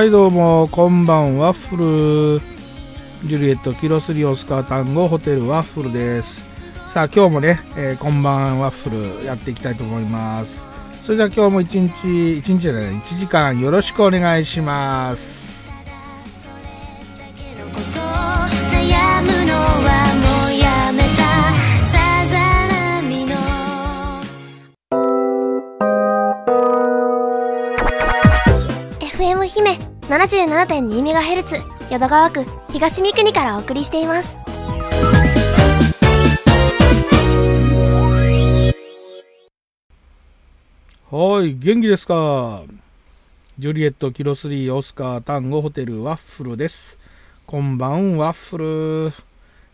はいどうもこんばんワッフル。ジュリエットキロスリオスカー単語ホテルワッフルです。さあ今日もね、えー、こんばんワッフルやっていきたいと思います。それでは今日も一日一日じゃない1時間よろしくお願いします。77.2MHz 淀川区東三国からお送りしています。はい元気ですか？ジュリエットキロスリーオスカー単語ホテルワッフルです。こんばんワッフル。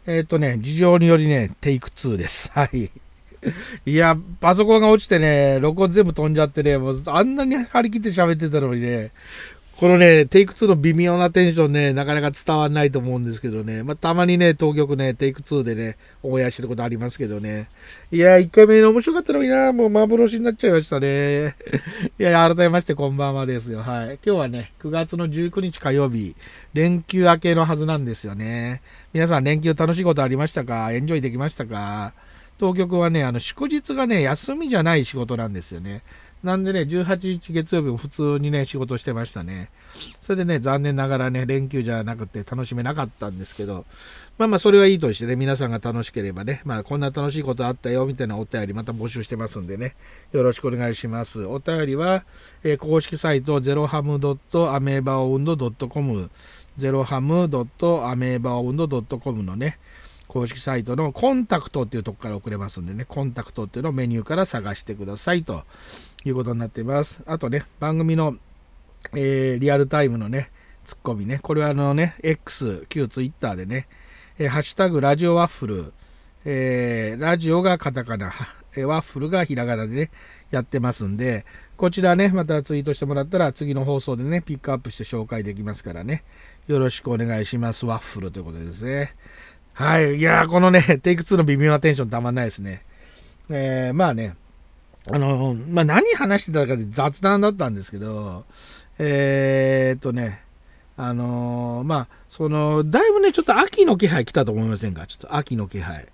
えっ、ー、とね事情によりねテイク2です。はい。いや、パソコンが落ちてね、録音全部飛んじゃってね、もうあんなに張り切って喋ってたのにね、このね、テイク2の微妙なテンションね、なかなか伝わんないと思うんですけどね、まあ、たまにね、当局ね、テイク2でね、オンエアしてることありますけどね。いやー、1回目面白かったのにな、もう幻になっちゃいましたね。いや、改めましてこんばんはですよ。はい。今日はね、9月の19日火曜日、連休明けのはずなんですよね。皆さん連休楽しいことありましたか？エンジョイできましたか？当局はね、あの、祝日がね、休みじゃない仕事なんですよね。なんでね、18日月曜日も普通にね、仕事してましたね。それでね、残念ながらね、連休じゃなくて楽しめなかったんですけど、まあまあ、それはいいとしてね、皆さんが楽しければね、まあ、こんな楽しいことあったよ、みたいなお便りまた募集してますんでね、よろしくお願いします。お便りは、えー、公式サイト、ゼロハム .amebaound.com、ゼロハム .amebaound.com のね、公式サイトのコンタクトっていうとこから送れますんでね、コンタクトっていうのをメニューから探してくださいということになっています。あとね、番組の、えー、リアルタイムのね、ツッコミね、これはあのね、X、旧 Twitter でね、えー、ハッシュタグラジオワッフル、えー、ラジオがカタカナ、えワッフルがひらがなでね、やってますんで、こちらね、またツイートしてもらったら、次の放送でね、ピックアップして紹介できますからね、よろしくお願いします。ワッフルということですね。はい。いやーこのね、テイク2の微妙なテンションたまんないですね。えー、まあね、あの、まあ、何話してたかで雑談だったんですけど、えー、っとね、あのー、まあ、その、だいぶね、ちょっと秋の気配来たと思いませんか？ちょっと秋の気配。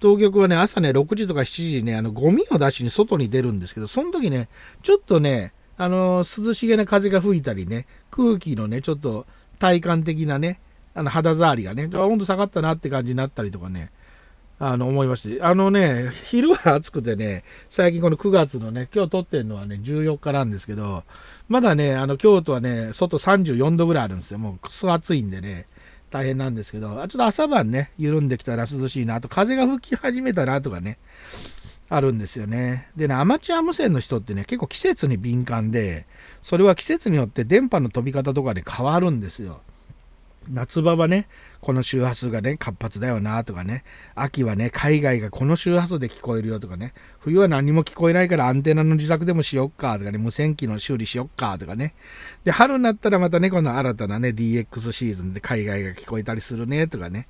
東京はね、朝ね、6時とか7時ね、あの、ゴミを出しに外に出るんですけど、その時ね、ちょっとね、あのー、涼しげな風が吹いたりね、空気のね、ちょっと体感的なね、あの肌触りがね、温度下がったなって感じになったりとかね、あの、思いまして。あのね、昼は暑くてね、最近この9月のね、今日撮ってるのはね、14日なんですけど、まだね、あの、京都はね、外34度ぐらいあるんですよ。もうくそ暑いんでね、大変なんですけど、ちょっと朝晩ね、緩んできたら涼しいな、あと風が吹き始めたなとかね、あるんですよね。でね、アマチュア無線の人ってね、結構季節に敏感で、それは季節によって電波の飛び方とかで変わるんですよ。夏場はね、この周波数がね、活発だよなとかね、秋はね、海外がこの周波数で聞こえるよとかね、冬は何も聞こえないからアンテナの自作でもしよっかとかね、無線機の修理しよっかとかね。で、春になったらまたね、この新たなね、DX シーズンで海外が聞こえたりするねとかね。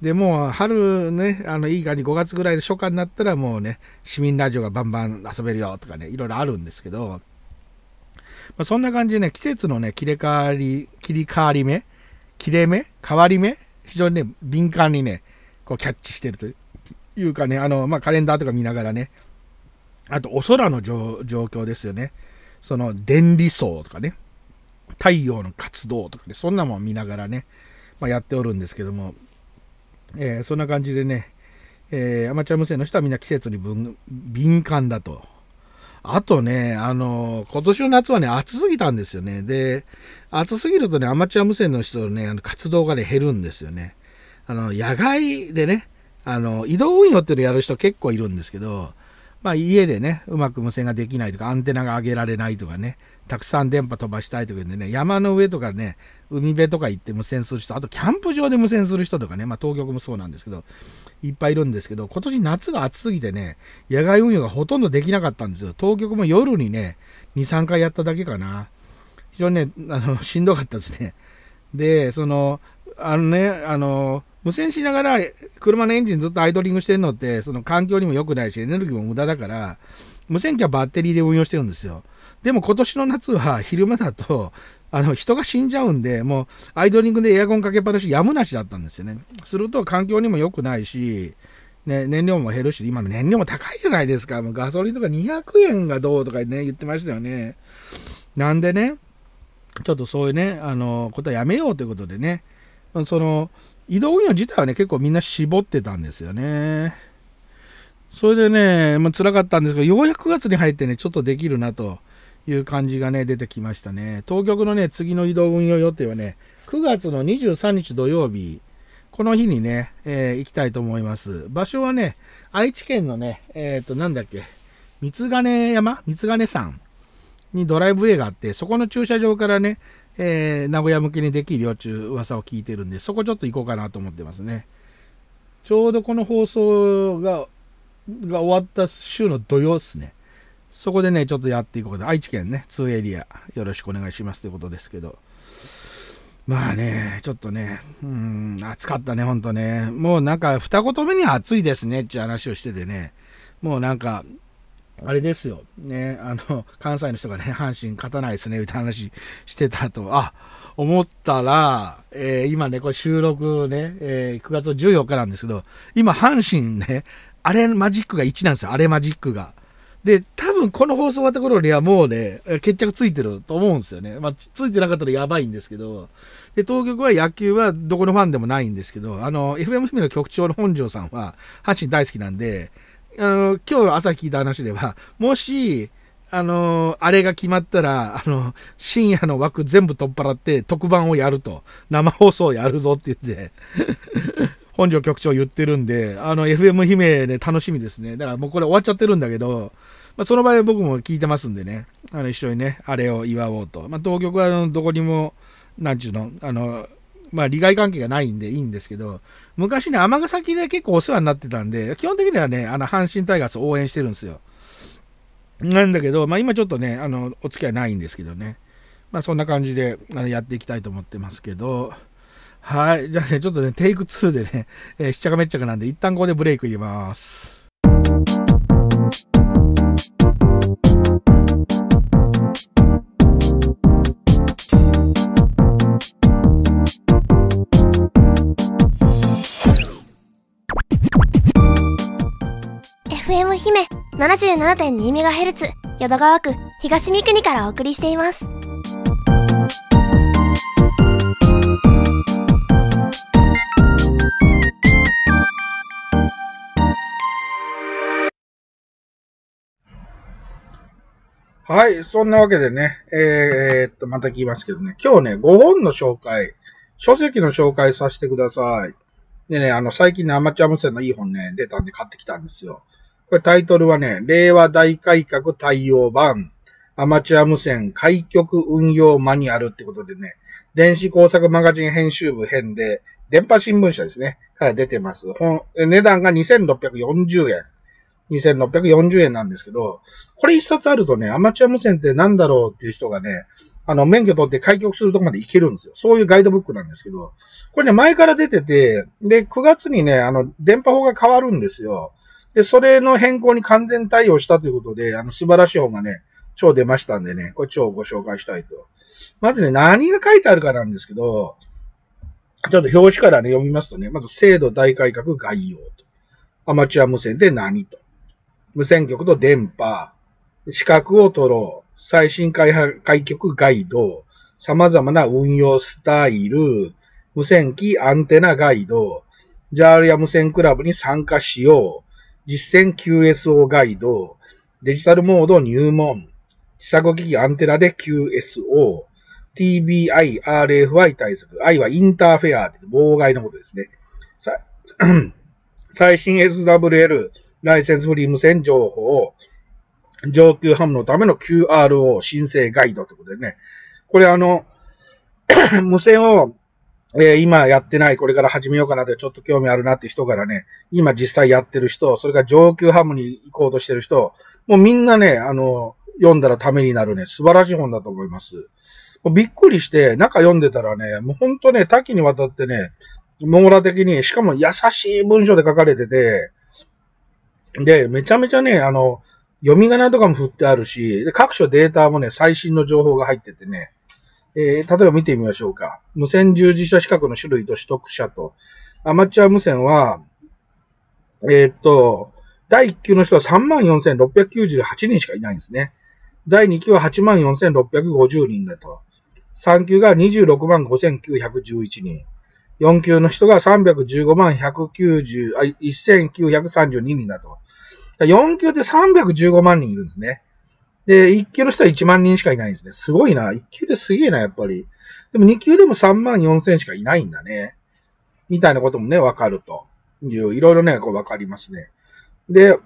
で、もう春ね、あの、いい感じ5月ぐらいで初夏になったらもうね、市民ラジオがバンバン遊べるよとかね、いろいろあるんですけど、まあ、そんな感じでね、季節のね、切り替わり、切り替わり目切れ目変わり目非常にね、敏感にね、こうキャッチしてるというかね、あの、まあ、カレンダーとか見ながらね、あと、お空の状況ですよね。その、電離層とかね、太陽の活動とかね、そんなもん見ながらね、まあ、やっておるんですけども、えー、そんな感じでね、えー、アマチュア無線の人はみんな季節に敏感だと。あとね、あの、今年の夏はね、暑すぎたんですよね。で、暑すぎるとね、アマチュア無線の人のね、あの活動がね、減るんですよね。あの、野外でね、あの、移動運用っていうのやる人結構いるんですけど、まあ家でね、うまく無線ができないとか、アンテナが上げられないとかね、たくさん電波飛ばしたいとかでね、山の上とかね、海辺とか行って無線する人、あとキャンプ場で無線する人とかね、まあ東京もそうなんですけど、いっぱいいるんですけど、今年夏が暑すぎてね、野外運用がほとんどできなかったんですよ。東京も夜にね、2、3回やっただけかな。非常にね、あの、しんどかったですね。で、その、あのね、あの、無線しながら車のエンジンずっとアイドリングしてるのって、その環境にも良くないし、エネルギーも無駄だから、無線機はバッテリーで運用してるんですよ。でも今年の夏は昼間だと、あの人が死んじゃうんで、もうアイドリングでエアコンかけっぱなし、やむなしだったんですよね。すると環境にも良くないし、ね、燃料も減るし、今の燃料も高いじゃないですか。もうガソリンとか200円がどうとかね、言ってましたよね。なんでね、ちょっとそういうね、あの、ことはやめようということでね、その、移動運用自体はね、結構みんな絞ってたんですよね。それでね、まあ、辛かったんですけど、ようやく9月に入ってね、ちょっとできるなという感じがね、出てきましたね。東京のね、次の移動運用予定はね、9月の23日土曜日、この日にね、えー、行きたいと思います。場所はね、愛知県のね、えっ、ー、と、なんだっけ、三金山？三金山にドライブウェイがあって、そこの駐車場からね、えー、名古屋向けにできるよっていう噂を聞いてるんで、そこちょっと行こうかなと思ってますね。ちょうどこの放送がが終わった週の土曜ですね。そこでね、ちょっとやっていこうか愛知県ね、2エリア、よろしくお願いしますということですけど。まあね、ちょっとね、うん、暑かったね、ほんとね。もうなんか、二言目に暑いですねっていう話をしててね、もうなんか、あれですよ、ね、あの、関西の人がね、阪神勝たないですね、みたいな話してたと、あ、思ったら、えー、今ね、これ収録ね、えー、9月14日なんですけど、今、阪神ね、あれマジックが1なんですよ、あれマジックが。で、多分この放送終わった頃にはもうね、決着ついてると思うんですよね。まあ、ついてなかったらやばいんですけど、で、東京は野球はどこのファンでもないんですけど、あの、FM 姫の局長の本庄さんは、阪神大好きなんで、あの、今日の朝聞いた話では、もし、あの、あれが決まったら、あの、深夜の枠全部取っ払って特番をやると、生放送やるぞって言って 本庄局長言ってるんで、あの、FM 姫で楽しみですね。だからもうこれ終わっちゃってるんだけど、まあ、その場合僕も聞いてますんでね、あの、一緒にね、あれを祝おうと。まあ、当局はどこにも、なんちゅうの、あの、まあ、利害関係がないんでいいんですけど、昔ね、尼崎で結構お世話になってたんで、基本的にはね、あの、阪神タイガースを応援してるんですよ。なんだけど、まあ、今ちょっとね、あの、お付き合いないんですけどね。まあ、そんな感じで、あの、やっていきたいと思ってますけど、はい。じゃあね、ちょっとね、テイク2でね、えー、しちゃかめっちゃかなんで、一旦ここでブレイク入れます。姫 77.2MHz 淀川区東三国からお送りしています。はい。そんなわけでね、えー、っと、また聞きますけどね、今日ね、5本の紹介、書籍の紹介させてください。でね、あの、最近ね、アマチュア無線のいい本ね、出たんで買ってきたんですよ。これタイトルはね、令和大改革対応版、アマチュア無線開局運用マニュアルってことでね、電子工作マガジン編集部編で、電波新聞社ですね、から出てます。本、値段が2640円。2640円なんですけど、これ一冊あるとね、アマチュア無線って何だろうっていう人がね、あの、免許取って開局するとこまで行けるんですよ。そういうガイドブックなんですけど、これね、前から出てて、で、9月にね、あの、電波法が変わるんですよ。で、それの変更に完全対応したということで、あの、素晴らしい本がね、超出ましたんでね、これ超ご紹介したいと。まずね、何が書いてあるかなんですけど、ちょっと表紙からね、読みますとね、まず制度大改革概要と。アマチュア無線で何と。無線局と電波、資格を取ろう、最新開発開局ガイド、様々な運用スタイル、無線機アンテナガイド、ジャールや無線クラブに参加しよう、実践 QSO ガイド、デジタルモード入門、自作機器アンテナで QSO、TBI、RFI 対策、I はインターフェアって妨害のことですね。最新 SWL、ライセンスフリー無線情報、上級ハムのための QRO 申請ガイドということでね。これあの、無線を、えー、今やってない、これから始めようかなってちょっと興味あるなって人からね、今実際やってる人、それから上級ハムに行こうとしてる人、もうみんなね、あの、読んだらためになるね、素晴らしい本だと思います。もうびっくりして、中読んでたらね、もうほんとね、多岐にわたってね、網羅的に、しかも優しい文章で書かれてて、で、めちゃめちゃね、あの、読み仮名とかも振ってあるし、各所データもね、最新の情報が入っててね、えー、例えば見てみましょうか。無線従事者資格の種類と取得者と、アマチュア無線は、えー、っと、第1級の人は34,698人しかいないんですね。第2級は84,650人だと。3級が265,911人。4級の人が315万190、あ、1932人だと。4級で315万人いるんですね。で、1級の人は1万人しかいないんですね。すごいな。1級ですげえな、やっぱり。でも2級でも3万4千しかいないんだね。みたいなこともね、わかるという、いろいろね、こうわかりますね。で、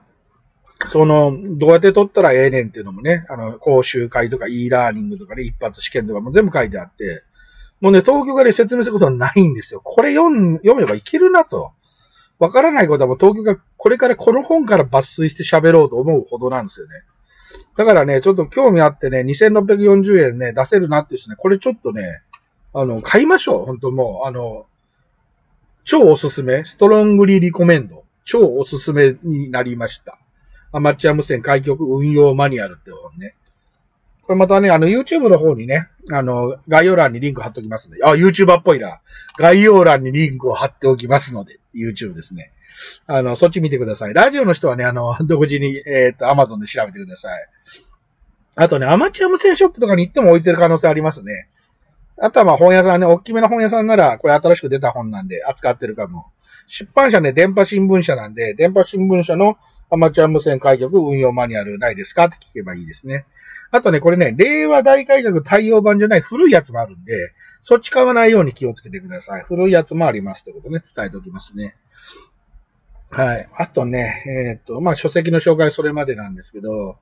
その、どうやって取ったらええねんっていうのもね、あの、講習会とか e ラーニングとかね、一発試験とかも全部書いてあって、もうね、東京がね、説明することはないんですよ。これ読読めばいけるなと。わからないことはもう東京がこれからこの本から抜粋して喋ろうと思うほどなんですよね。だからね、ちょっと興味あってね、2640円ね、出せるなっていう人ね、これちょっとね、あの、買いましょう。本当もう、あの、超おすすめ、ストロングリリコメンド。超おすすめになりました。アマチュア無線開局運用マニュアルって本ね。これまたね、あの、YouTube の方にね、あの、概要欄にリンク貼っておきますので、あ、YouTuber っぽいな。概要欄にリンクを貼っておきますので、YouTube ですね。あの、そっち見てください。ラジオの人はね、あの、独自に、えっ、ー、と、Amazon で調べてください。あとね、アマチュア無線ショップとかに行っても置いてる可能性ありますね。あとはまあ本屋さんね、大きめの本屋さんなら、これ新しく出た本なんで扱ってるかも。出版社ね、電波新聞社なんで、電波新聞社のアマチュア無線開局運用マニュアルないですかって聞けばいいですね。あとね、これね、令和大改革対応版じゃない古いやつもあるんで、そっち買わないように気をつけてください。古いやつもありますってことね、伝えておきますね。はい。あとね、えっ、ー、と、まあ、書籍の紹介それまでなんですけど、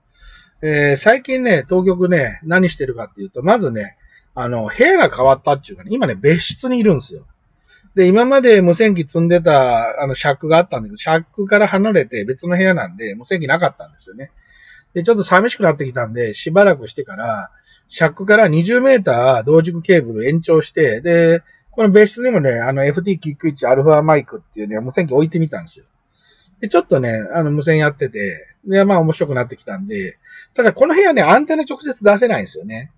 えー、最近ね、当局ね、何してるかっていうと、まずね、あの、部屋が変わったっていうかね、今ね、別室にいるんですよ。で、今まで無線機積んでた、あの、シャックがあったんだけど、シャックから離れて別の部屋なんで、無線機なかったんですよね。で、ちょっと寂しくなってきたんで、しばらくしてから、シャックから20メーター同軸ケーブル延長して、で、この別室にもね、あの FT キック1アルファマイクっていうね、無線機置いてみたんですよ。で、ちょっとね、あの無線やってて、で、まあ面白くなってきたんで、ただこの部屋ね、アンテナ直接出せないんですよね。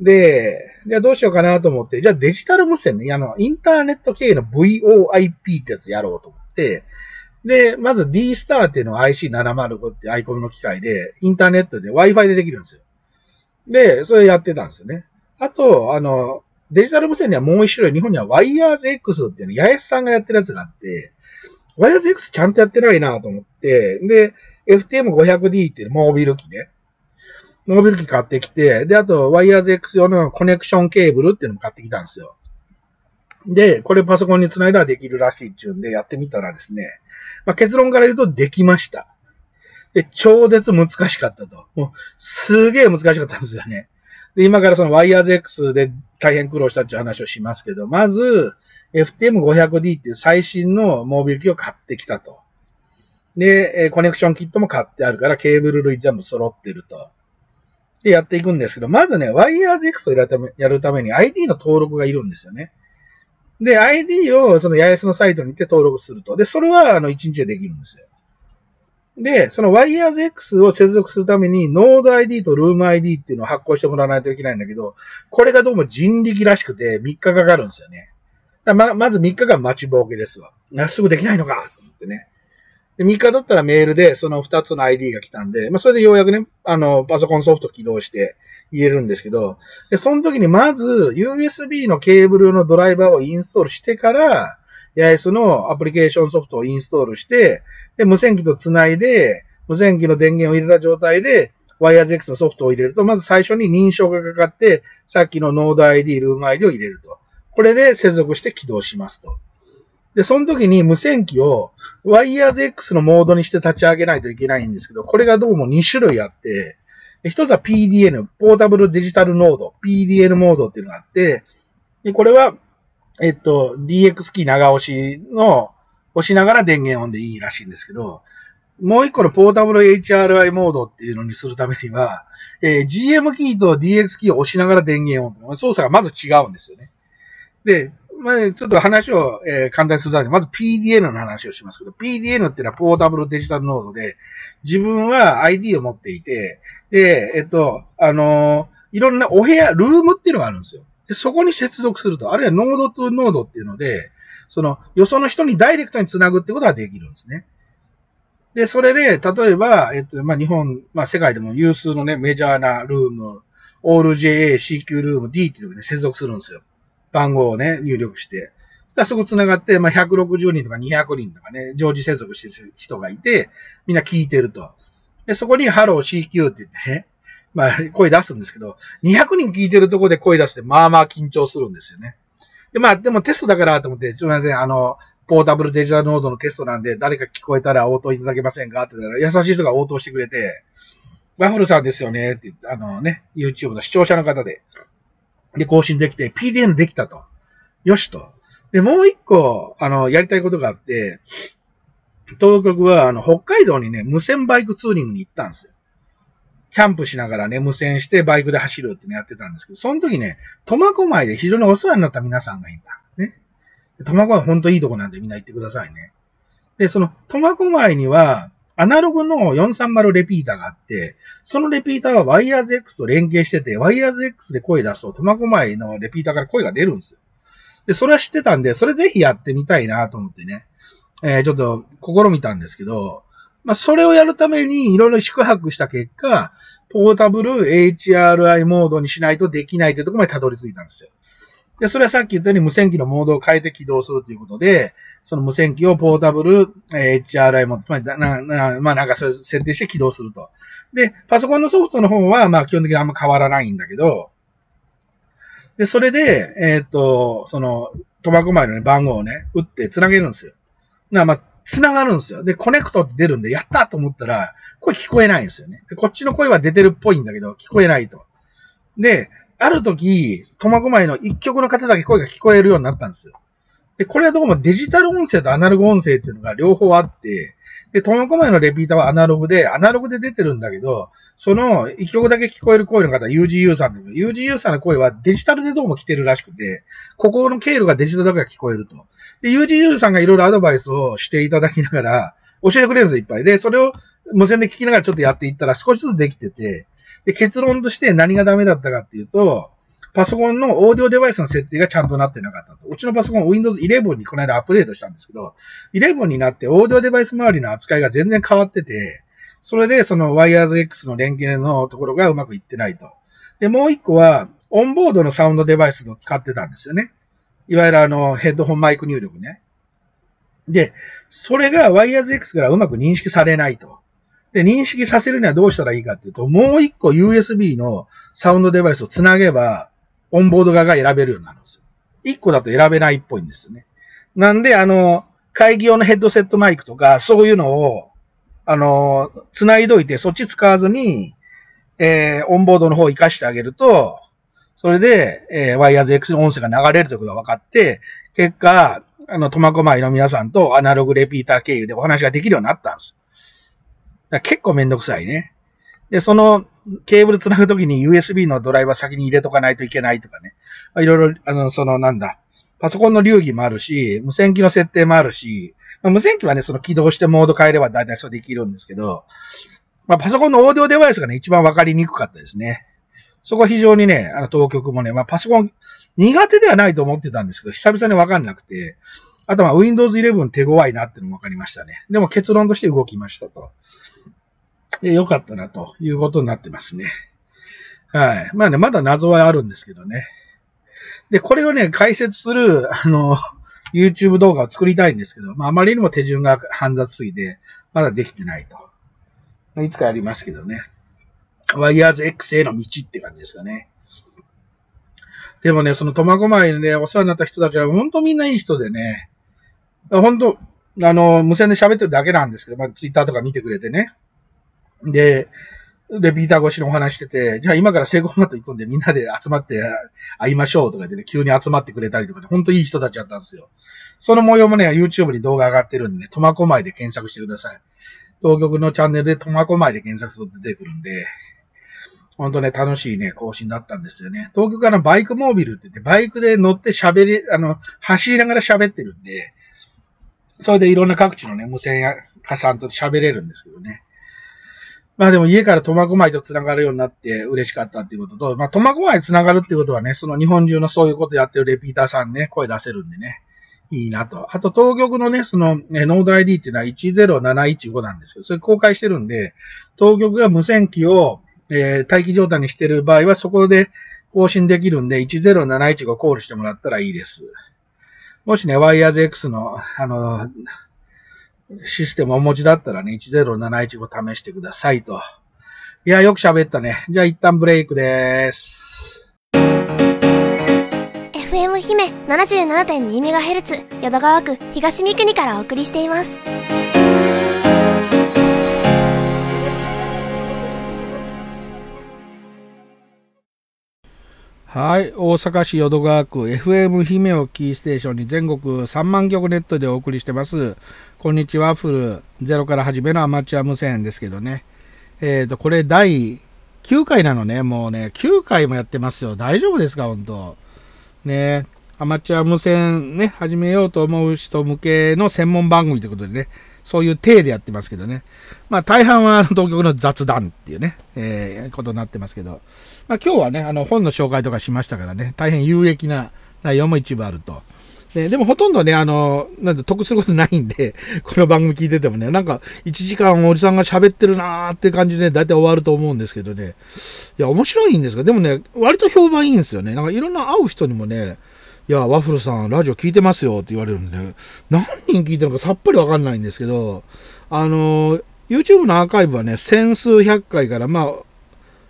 で、じゃあどうしようかなと思って、じゃあデジタル無線ね、あの、インターネット系の VOIP ってやつやろうと思って、で、まず D スターっていうのは IC705 ってアイコンの機械で、インターネットで Wi-Fi でできるんですよ。で、それやってたんですよね。あと、あの、デジタル無線にはもう一種類、日本には WirersX っていうの、八重さんがやってるやつがあって、WirersX ちゃんとやってないなと思って、で、FTM500D ってモービル機ね。モービル機買ってきて、で、あと WirersX 用のコネクションケーブルっていうのも買ってきたんですよ。で、これパソコンにつないだらできるらしいっていうんでやってみたらですね、まあ、結論から言うとできました。で、超絶難しかったと。もう、すげえ難しかったんですよね。で、今からその WirersX で大変苦労したっていう話をしますけど、まず、FTM500D っていう最新のモービル機を買ってきたと。で、コネクションキットも買ってあるから、ケーブル類全部揃ってると。で、やっていくんですけど、まずね、WirersX をやるために ID の登録がいるんですよね。で、ID をその八重洲のサイトに行って登録すると。で、それはあの1日でできるんですよ。で、その WirersX を接続するために Node-ID と Room-ID っていうのを発行してもらわないといけないんだけど、これがどうも人力らしくて3日かかるんですよね。ま、まず3日間待ちぼうけですわ。すぐできないのかと思ってね。で、3日だったらメールでその2つの ID が来たんで、まあ、それでようやくね、あの、パソコンソフト起動して、言えるんですけど、で、その時にまず USB のケーブルのドライバーをインストールしてから、八重洲のアプリケーションソフトをインストールして、で、無線機とつないで、無線機の電源を入れた状態で、WireX のソフトを入れると、まず最初に認証がかかって、さっきの Node ID、Room ID を入れると。これで接続して起動しますと。で、その時に無線機を WireX のモードにして立ち上げないといけないんですけど、これがどうも2種類あって、一つは PDN、ポータブルデジタルノード、PDN モードっていうのがあって、でこれは、えっと、DX キー長押しの、押しながら電源オンでいいらしいんですけど、もう一個のポータブル HRI モードっていうのにするためには、えー、GM キーと DX キーを押しながら電源オン操作がまず違うんですよね。で、まあ、ちょっと話を、えー、簡単にするために、まず PDN の話をしますけど、PDN っていうのはポータブルデジタルノードで、自分は ID を持っていて、で、えっと、あのいろんなお部屋、ルームっていうのがあるんですよ。で、そこに接続すると、あるいは node to node っていうので、その、よその人にダイレクトにつなぐってことができるんですね。で、それで、例えば、えっと、まあ、日本、まあ、世界でも有数のね、メジャーなルーム、オール JA、CQ ルーム、D っていうのがね、接続するんですよ。番号をね、入力して。そしたらそこ繋がって、まあ、160人とか200人とかね、常時接続してる人がいて、みんな聞いてると。で、そこにハロー CQ って言ってね、まあ、声出すんですけど、200人聞いてるとこで声出して、まあまあ緊張するんですよね。で、まあ、でもテストだからと思って、すみません、あの、ポータブルデジタルノードのテストなんで、誰か聞こえたら応答いただけませんか？って言ったら、優しい人が応答してくれて、ワッフルさんですよね？ってって、あのね、YouTube の視聴者の方で、で、更新できて、PDN できたと。よしと。で、もう一個、あの、やりたいことがあって、東局は、あの、北海道にね、無線バイクツーリングに行ったんですよ。キャンプしながらね、無線してバイクで走るってのやってたんですけど、その時ね、苫小牧で非常にお世話になった皆さんがいた。ね。苫小牧ほんといいとこなんでみんな行ってくださいね。で、その苫小牧には、アナログの430レピーターがあって、そのレピーターはワイヤーズ X と連携してて、ワイヤーズ X で声出すと、苫小牧のレピーターから声が出るんですよ。で、それは知ってたんで、それぜひやってみたいなと思ってね、えー、ちょっと試みたんですけど、まあ、それをやるためにいろいろ宿泊した結果、ポータブル HRI モードにしないとできないというところまでたどり着いたんですよ。で、それはさっき言ったように無線機のモードを変えて起動するということで、その無線機をポータブル HRI モード、つまりな、な、まあなんかそういう設定して起動すると。で、パソコンのソフトの方はまあ基本的にあんま変わらないんだけど、で、それで、えっ、と、その、苫小牧の、ね、番号をね、打って繋げるんですよ。な、まあ、繋がるんですよ。で、コネクトって出るんで、やったと思ったら、声聞こえないんですよね。こっちの声は出てるっぽいんだけど、聞こえないと。で、ある時、苫小牧の一曲の方だけ声が聞こえるようになったんですよ。で、これはどうもデジタル音声とアナログ音声っていうのが両方あって、で、苫小牧のレピーターはアナログで、アナログで出てるんだけど、その一曲だけ聞こえる声の方は UGU さんで、UGU さんの声はデジタルでどうも来てるらしくて、ここの経路がデジタルだけが聞こえると。で、UGU さんがいろいろアドバイスをしていただきながら、教えてくれるんですよ、いっぱい。で、それを無線で聞きながらちょっとやっていったら少しずつできてて、で、結論として何がダメだったかっていうと、パソコンのオーディオデバイスの設定がちゃんとなってなかったと。うちのパソコン Windows 11にこの間アップデートしたんですけど、11になってオーディオデバイス周りの扱いが全然変わってて、それでその WirersX の連携のところがうまくいってないと。で、もう一個は、オンボードのサウンドデバイスを使ってたんですよね。いわゆるあの、ヘッドホンマイク入力ね。で、それが WirersX からうまく認識されないと。で、認識させるにはどうしたらいいかっていうと、もう一個 USB のサウンドデバイスをつなげば、オンボード側が選べるようになるんですよ。一個だと選べないっぽいんですよね。なんで、あの、会議用のヘッドセットマイクとか、そういうのを、あの、繋いどいて、そっち使わずに、えー、オンボードの方を活かしてあげると、それで、えー、ワイヤーズ X の音声が流れるということが分かって、結果、あの、苫小牧の皆さんとアナログレピーター経由でお話ができるようになったんです。だ結構めんどくさいね。で、そのケーブル繋ぐときに USB のドライバー先に入れとかないといけないとかね。いろいろ、あの、そのなんだ、パソコンの流儀もあるし、無線機の設定もあるし、まあ、無線機はね、その起動してモード変えれば大体そうできるんですけど、まあ、パソコンのオーディオデバイスがね、一番わかりにくかったですね。そこは非常にね、あの、当局もね、まあ、パソコン苦手ではないと思ってたんですけど、久々にわかんなくて、あとは Windows 11手強いなってのもわかりましたね。でも結論として動きましたと。で、よかったなということになってますね。はい。まあね、まだ謎はあるんですけどね。で、これをね、解説する、あの、YouTube 動画を作りたいんですけど、まあ、あまりにも手順が煩雑すぎて、まだできてないと。いつかやりますけどね。ワイヤーズ X への道って感じですかね。でもね、その苫小牧でね、お世話になった人たちは本当みんないい人でね、本当あの、無線で喋ってるだけなんですけど、まあ、ツイッターとか見てくれてね。で、で、ピーター越しのお話してて、じゃあ今からセイコーマット行くんでみんなで集まって会いましょうとか言ってね、急に集まってくれたりとかで、ほんといい人たちだったんですよ。その模様もね、YouTube に動画上がってるんでね、苫小牧で検索してください。当局のチャンネルで苫小牧で検索すると出てくるんで、ほんとね、楽しいね、更新だったんですよね。東京からバイクモービルって言って、バイクで乗って喋り、あの、走りながら喋ってるんで、それでいろんな各地のね、無線屋家さんと喋れるんですけどね。まあでも家から苫小牧と繋がるようになって嬉しかったっていうことと、まあ苫小牧繋がるっていうことはね、その日本中のそういうことやってるレピーターさんね、声出せるんでね、いいなと。あと東局のね、その、ね、ノード ID っていうのは10715なんですけど、それ公開してるんで、東局が無線機を、えー、待機状態にしてる場合はそこで更新できるんで、10715コールしてもらったらいいです。もしね、ワイヤーズ X の、あの、システムをお持ちだったらね、10715試してくださいと。いや、よく喋ったね。じゃあ一旦ブレイクです。FM 姫 77.2MHz 淀川区東三国からお送りしています。はい。大阪市淀川区 FM 姫をキーステーションに全国3万局ネットでお送りしてます。こんにちは。フルゼロから始めのアマチュア無線ですけどね。えっ、ー、と、これ第9回なのね。もうね、9回もやってますよ。大丈夫ですか本当ねアマチュア無線ね、始めようと思う人向けの専門番組ということでね、そういう体でやってますけどね。まあ大半は当局の雑談っていうね、えー、ことになってますけど。まあ、今日はね、あの本の紹介とかしましたからね、大変有益な内容も一部あると。ででもほとんどね、あの、なんで得することないんで、この番組聞いててもね、なんか1時間おじさんが喋ってるなーって感じで大体終わると思うんですけどね。いや、面白いんですが、でもね、割と評判いいんですよね。なんかいろんな会う人にもね、いや、ワッフルさん、ラジオ聞いてますよって言われるんで、何人聞いてるのかさっぱりわかんないんですけど、あの、YouTube のアーカイブはね、千数百回から、まあ、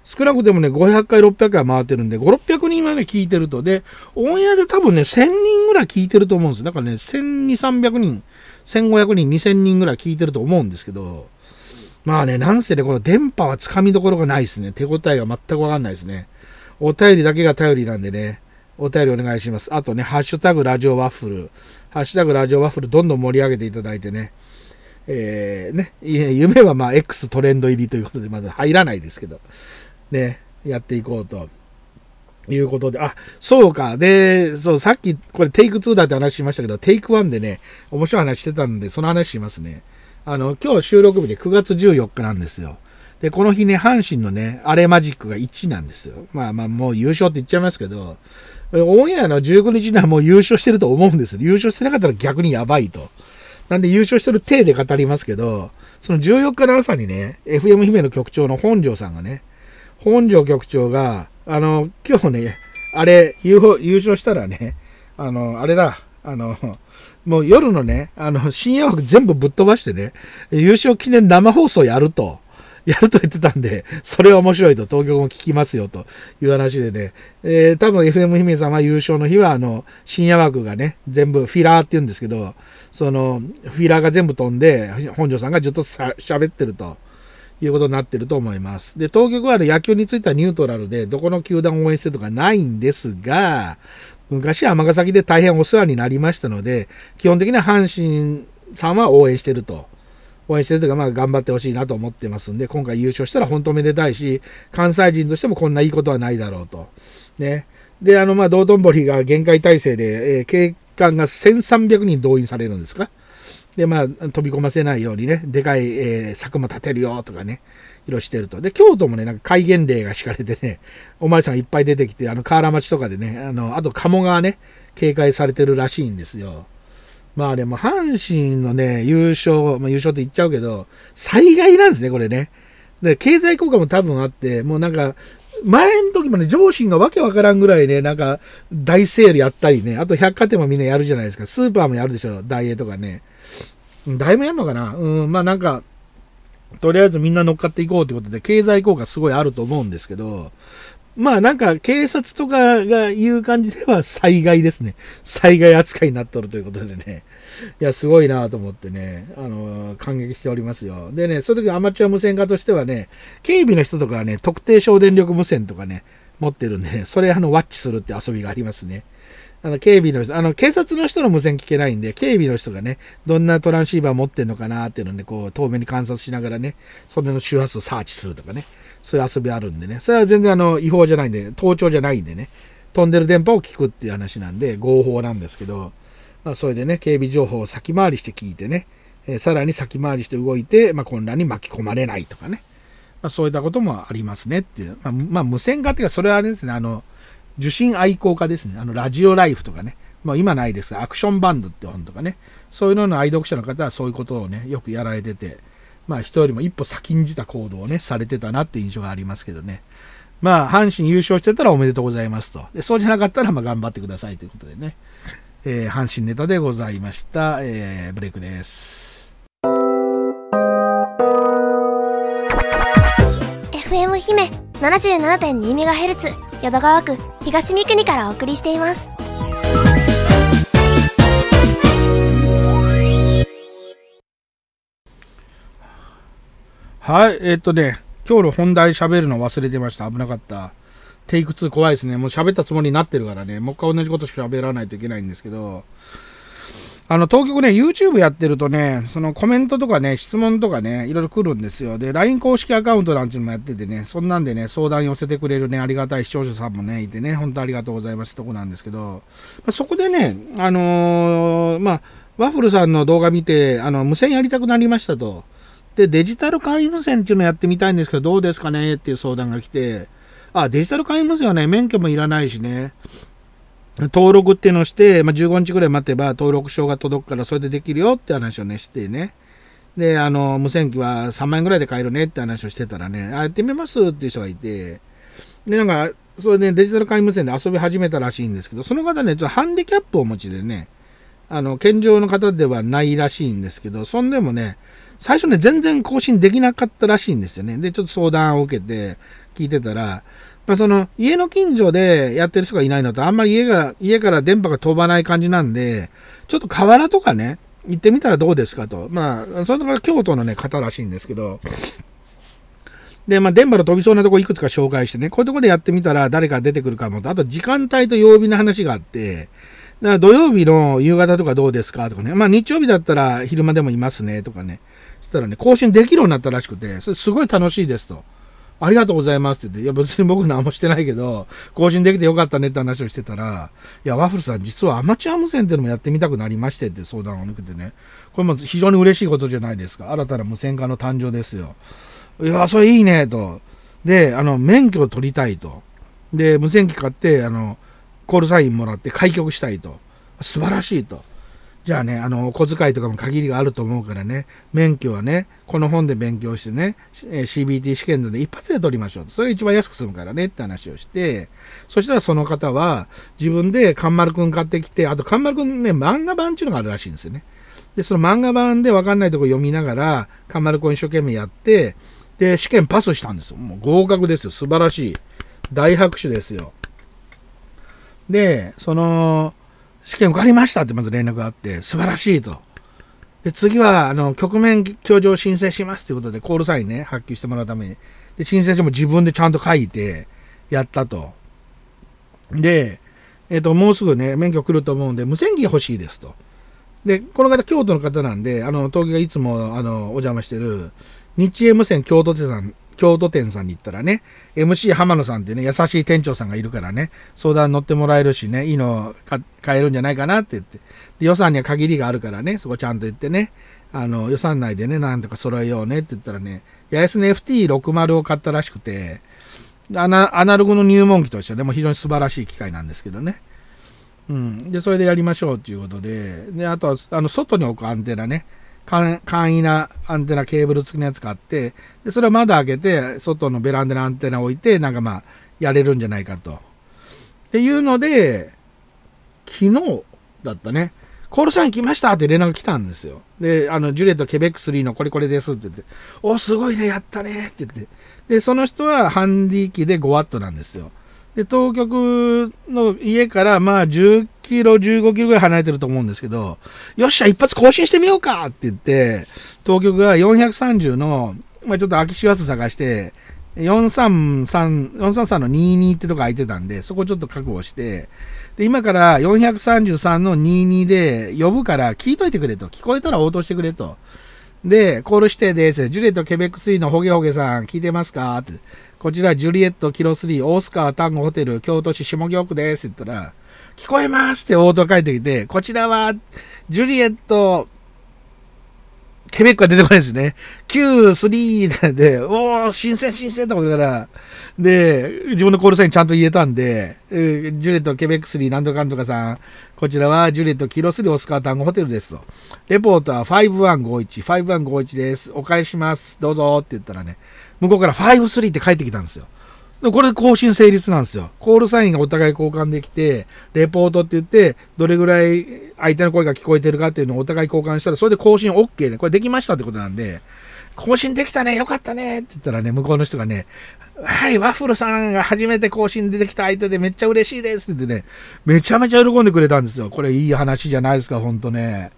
少なくてもね、500回、600回回ってるんで、5、600人まで聞いてると。で、オンエアで多分ね、1000人ぐらい聞いてると思うんですだからね、1200、300人、1500人、2000人ぐらい聞いてると思うんですけど、まあね、なんせね、この電波はつかみどころがないですね。手応えが全くわかんないですね。お便りだけが頼りなんでね、お便りお願いします。あとね、ハッシュタグラジオワッフル、ハッシュタグラジオワッフルどんどん盛り上げていただいてね、えー、ね、夢はまあ X トレンド入りということでまだ入らないですけど、ね、やっていこうと。いうことで、あ、そうか。で、そう、さっき、これテイク2だって話しましたけど、テイク1でね、面白い話してたんで、その話しますね。あの、今日収録日で9月14日なんですよ。で、この日ね、阪神のね、アレマジックが1なんですよ。まあまあ、もう優勝って言っちゃいますけど、オンエアの19日にはもう優勝してると思うんですよ。優勝してなかったら逆にやばいと。なんで優勝してる体で語りますけど、その14日の朝にね、FM 姫の局長の本庄さんがね、本庄局長が、あの、今日ね、あれ、優勝したらね、あの、あれだ、あの、もう夜のね、あの、深夜枠全部ぶっ飛ばしてね、優勝記念生放送やると。やると言ってたんで、それは面白いと、東京も聞きますよという話でね、えー、多分 FM 姫さんは優勝の日は、あの、深夜枠がね、全部フィラーって言うんですけど、その、フィラーが全部飛んで、本庄さんがずっとしゃべってると。いうことになってると思います。で、東京は野球についてはニュートラルで、どこの球団を応援してるとかないんですが、昔は尼崎で大変お世話になりましたので、基本的には阪神さんは応援してると。応援してるというか、まあ頑張ってほしいなと思ってますんで、今回優勝したら本当めでたいし、関西人としてもこんないいことはないだろうと。ね。で、あの、まあ、道頓堀が限界体制で、えー、警官が1300人動員されるんですか？で、まあ、飛び込ませないようにね、でかい、えー、柵も立てるよとかね、いろしてると。で、京都もね、なんか戒厳令が敷かれてね、お巡りさんがいっぱい出てきて、あの、河原町とかでね、あの、あと鴨川ね、警戒されてるらしいんですよ。まあでも、阪神のね、優勝、まあ優勝って言っちゃうけど、災害なんですね、これね。で、経済効果も多分あって、もうなんか、前の時もね、上司がわけわからんぐらいね、なんか、大セールやったりね、あと百貨店もみんなやるじゃないですか。スーパーもやるでしょ、ダイエーとかね。だいぶやんのかな？うん、まあなんか、とりあえずみんな乗っかっていこうってことで、経済効果すごいあると思うんですけど、まあなんか警察とかが言う感じでは災害ですね。災害扱いになっとるということでね。いや、すごいなと思ってね、あの、感激しておりますよ。でね、その時アマチュア無線化としてはね、警備の人とかはね、特定省電力無線とかね、持ってるんで、ね、それあの、ワッチするって遊びがありますね。あの、警備の人、あの、警察の人の無線聞けないんで、警備の人がね、どんなトランシーバー持ってんのかなっていうので、こう、遠目に観察しながらね、それの周波数をサーチするとかね、そういう遊びあるんでね、それは全然あの違法じゃないんで、盗聴じゃないんでね、飛んでる電波を聞くっていう話なんで、合法なんですけど、まあ、それでね、警備情報を先回りして聞いてね、えー、さらに先回りして動いて、まあ、混乱に巻き込まれないとかね、まあ、そういったこともありますねっていう。まあ、まあ、無線化っていうか、それはあれですね、あの、受信愛好家ですね。あの、ラジオライフとかね。まあ、今ないですが、アクションバンドって本とかね。そういうのの愛読者の方はそういうことをね、よくやられてて、まあ、人よりも一歩先んじた行動をね、されてたなって印象がありますけどね。まあ、阪神優勝してたらおめでとうございますと。でそうじゃなかったら、まあ、頑張ってくださいということでね。えー、阪神ネタでございました。えー、ブレイクです。FM 姫 77.2MHz 淀川区東三国からお送りしています。はい、えー、っとね、今日の本題喋るの忘れてました。危なかった。テイク2怖いですね。もう喋ったつもりになってるからね、もう一回同じこと喋らないといけないんですけど、あの、東京ね、YouTube やってるとね、そのコメントとかね、質問とかね、いろいろ来るんですよ。で、LINE 公式アカウントなんていうのもやっててね、そんなんでね、相談寄せてくれるね、ありがたい視聴者さんもね、いてね、本当ありがとうございますとこなんですけど、まそこでね、あのー、まあ、ワッフルさんの動画見て、あの、無線やりたくなりましたと。で、デジタル会員無線っていうのやってみたいんですけど、どうですかねっていう相談が来て、あ、デジタル会員無線はね、免許もいらないしね、登録っていうのをして、まあ、15日ぐらい待てば登録証が届くからそれでできるよって話をね、してね。で、あの、無線機は3万円ぐらいで買えるねって話をしてたらね、あ、やってみますっていう人がいて、で、なんか、それで、ね、デジタル会無線で遊び始めたらしいんですけど、その方ね、ちょっとハンディキャップをお持ちでね、あの、健常の方ではないらしいんですけど、そんでもね、最初ね、全然更新できなかったらしいんですよね。で、ちょっと相談を受けて聞いてたら、まあ、その家の近所でやってる人がいないのと、あんまり家が、家から電波が飛ばない感じなんで、ちょっと河原とかね、行ってみたらどうですかと。まあ、それが京都のね、方らしいんですけど、で、まあ、電波の飛びそうなとこいくつか紹介してね、こういうとこでやってみたら誰か出てくるかもと、あと時間帯と曜日の話があって、だから土曜日の夕方とかどうですかとかね、まあ日曜日だったら昼間でもいますねとかね、そしたらね、更新できるようになったらしくて、それすごい楽しいですと。ありがとうございますって言って、いや別に僕何もしてないけど、更新できてよかったねって話をしてたら、いや、ワッフルさん実はアマチュア無線っていうのもやってみたくなりましてって相談を抜けてね、これも非常に嬉しいことじゃないですか。新たな無線化の誕生ですよ。いや、それいいねと。で、あの、免許を取りたいと。で、無線機買って、あの、コールサインもらって開局したいと。素晴らしいと。じゃあね、あの、小遣いとかも限りがあると思うからね、免許はね、この本で勉強してね、CBT 試験で一発で取りましょうと。それが一番安く済むからねって話をして、そしたらその方は自分でカンマルくん買ってきて、あとカンマルくんね、漫画版っていうのがあるらしいんですよね。で、その漫画版でわかんないとこ読みながら、カンマルくん一生懸命やって、で、試験パスしたんですよ。もう合格ですよ。素晴らしい。大拍手ですよ。で、その、試験受かりましたってまず連絡があって、素晴らしいと。で、次は、あの、局面教場申請しますということで、コールサインね、発給してもらうために。で、申請書も自分でちゃんと書いて、やったと。で、えっ、ー、と、もうすぐね、免許来ると思うんで、無線機欲しいですと。で、この方、京都の方なんで、あの、東京がいつも、あの、お邪魔してる、日英無線京都店さん京都店さんに行ったらね、MC 浜野さんってね、優しい店長さんがいるからね、相談乗ってもらえるしね、いいの買えるんじゃないかなって言って、で予算には限りがあるからね、そこちゃんと言ってね、あの予算内でね、なんとか揃えようねって言ったらね、八重洲の FT60 を買ったらしくて、アナアナログの入門機としてはね、もう非常に素晴らしい機械なんですけどね。うん。で、それでやりましょうっていうことで、で、あとは、あの、外に置くアンテナね、簡易なアンテナケーブル付きのやつ買ってでそれを窓開けて外のベランダのアンテナ置いてなんかまあやれるんじゃないかと。っていうので昨日だったねコールサイン来ましたって連絡来たんですよ。で、あの、ジュレットケベック3のこれこれですって言って、お、すごいね、やったねって言って。で、その人はハンディ機で5ワットなんですよ。で、当局の家からまあ10キロ、15キロぐらい離れてると思うんですけど、よっしゃ、一発更新してみようかって言って、当局が430の、まあ、ちょっと空き周波数探して、433、433の22ってとこ空いてたんで、そこちょっと確保して、で、今から433の22で呼ぶから聞いといてくれと。聞こえたら応答してくれと。で、コール指定です。ジュリエットケベック3のホゲホゲさん、聞いてますかって。こちら、ジュリエットキロ3、オースカータンゴホテル、京都市下京区です。って言ったら、聞こえますって応答書いてきて、こちらは、ジュリエットケベックは出てこないですね。Q3 で、おー、新鮮新鮮と思いながら、で、自分のコールサインちゃんと言えたんで、ジュレットケベック3なんとかんとかさん、こちらはジュレットキロ3オスカー単語ホテルですと。レポートは5151、5151です。お返します。どうぞって言ったらね、向こうから53って帰ってきたんですよ。でこれ更新成立なんですよ。コールサインがお互い交換できて、レポートって言って、どれぐらい相手の声が聞こえてるかっていうのをお互い交換したら、それで更新 OK で、これできましたってことなんで、更新できたね、よかったねって言ったらね、向こうの人がね、はい、ワッフルさんが初めて更新出てきた相手でめっちゃ嬉しいですって言ってね、めちゃめちゃ喜んでくれたんですよ。これいい話じゃないですか、ほんとね。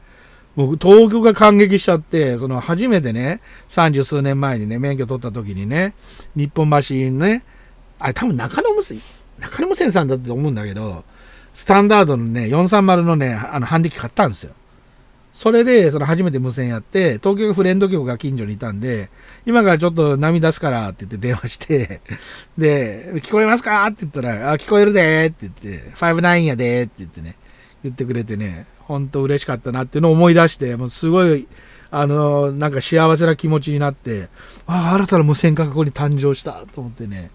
僕、東京が感激しちゃって、その初めてね、三十数年前にね、免許取った時にね、日本橋にね、あれ多分中野無線、中野無線さんだって思うんだけど、スタンダードのね、430のね、あの、ハンディ機買ったんですよ。それで、その初めて無線やって、東京フレンド局が近所にいたんで、今からちょっと波出すからって言って電話して、で、聞こえますか？って言ったら、あ、聞こえるでって言って、59やでって言ってね、言ってくれてね、ほんと嬉しかったなっていうのを思い出して、もうすごい、あの、なんか幸せな気持ちになって、ああ、新たな無線がここに誕生したと思ってね、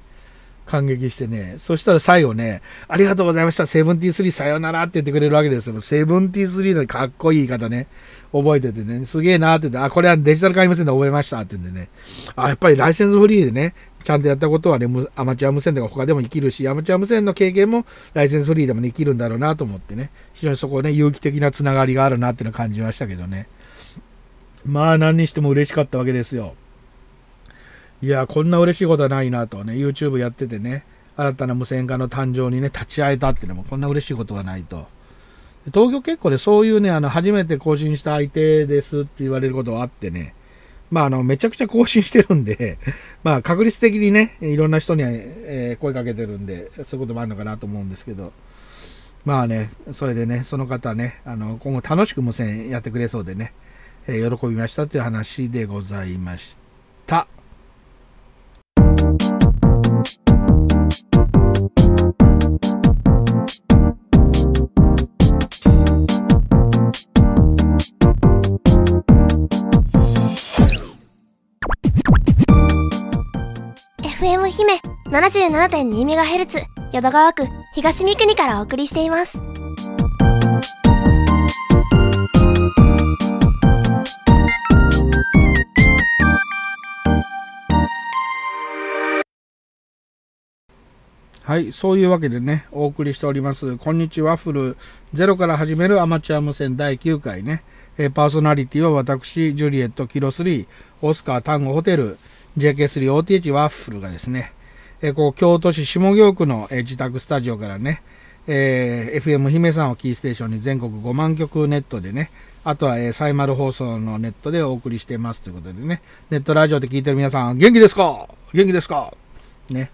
感激してね、そしたら最後ね、ありがとうございました、セブンティースリーさよならって言ってくれるわけですよ。セブンティースリーのかっこいい言い方ね、覚えててね、すげえなって言って、あ、これはデジタル買いませんで覚えましたって言うんでね、あ、やっぱりライセンスフリーでね、ちゃんとやったことはね、アマチュア無線とか他でも生きるし、アマチュア無線の経験もライセンスフリーでも、ね、生きるんだろうなと思ってね、非常にそこね、有機的なつながりがあるなっていうのを感じましたけどね。まあ何にしても嬉しかったわけですよ。いや、こんな嬉しいことはないなとね、YouTube やっててね、新たな無線化の誕生にね、立ち会えたっていうのもこんな嬉しいことはないと。東京結構ね、そういうね、あの、初めて更新した相手ですって言われることはあってね、まあ、あの、めちゃくちゃ更新してるんで、まあ、確率的にね、いろんな人に、え、声かけてるんで、そういうこともあるのかなと思うんですけど、まあね、それでね、その方ね、あの、今後楽しく無線やってくれそうでね、え、喜びましたっていう話でございました。77.2MHz 淀川区東三国からお送りしています。はい、そういうわけでね、お送りしております。こんにちは、フルゼロから始めるアマチュア無線第9回ね、えパーソナリティは私、ジュリエット・キロ3、オスカー・タンゴ・ホテル、JK3OTH ワッフルがですね、えこう京都市下京区の、え自宅スタジオからね、えー、FM 姫さんをキーステーションに全国5万曲ネットでね、あとは、えー、サイマル放送のネットでお送りしてますということでね、ネットラジオで聞いてる皆さん、元気ですか？元気ですか？ね。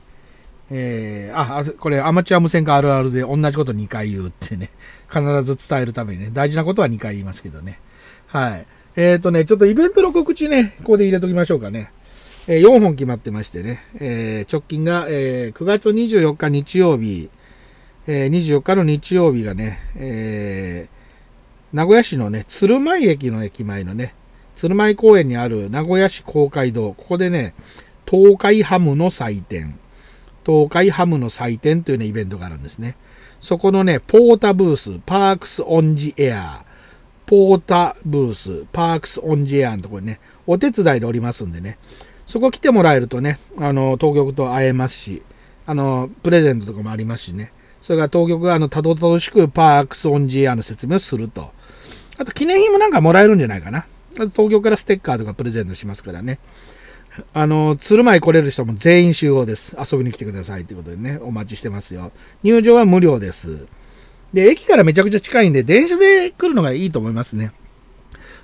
えー、あ、これアマチュア無線化あるあるで同じこと2回言うってね、必ず伝えるためにね、大事なことは2回言いますけどね。はい。えっ、ー、とね、ちょっとイベントの告知ね、ここで入れときましょうかね。え、4本決まってましてね、え、直近が、えー、9月24日日曜日、えー、24日の日曜日がね、え、名古屋市のね、鶴舞駅の駅前のね、鶴舞公園にある名古屋市公会堂、ここでね、東海ハムの祭典、東海ハムの祭典というね、イベントがあるんですね。そこのね、ポータブース、パークスオンジエア、ポータブース、パークスオンジエアのところにね、お手伝いでおりますんでね、そこ来てもらえるとね、あの、当局と会えますし、あの、プレゼントとかもありますしね。それから当局が、あの、たどたどしくパークスオンジエアの説明をすると。あと、記念品もなんかもらえるんじゃないかな。東京からステッカーとかプレゼントしますからね。あの、鶴舞来れる人も全員集合です。遊びに来てくださいということでね、お待ちしてますよ。入場は無料です。で、駅からめちゃくちゃ近いんで、電車で来るのがいいと思いますね。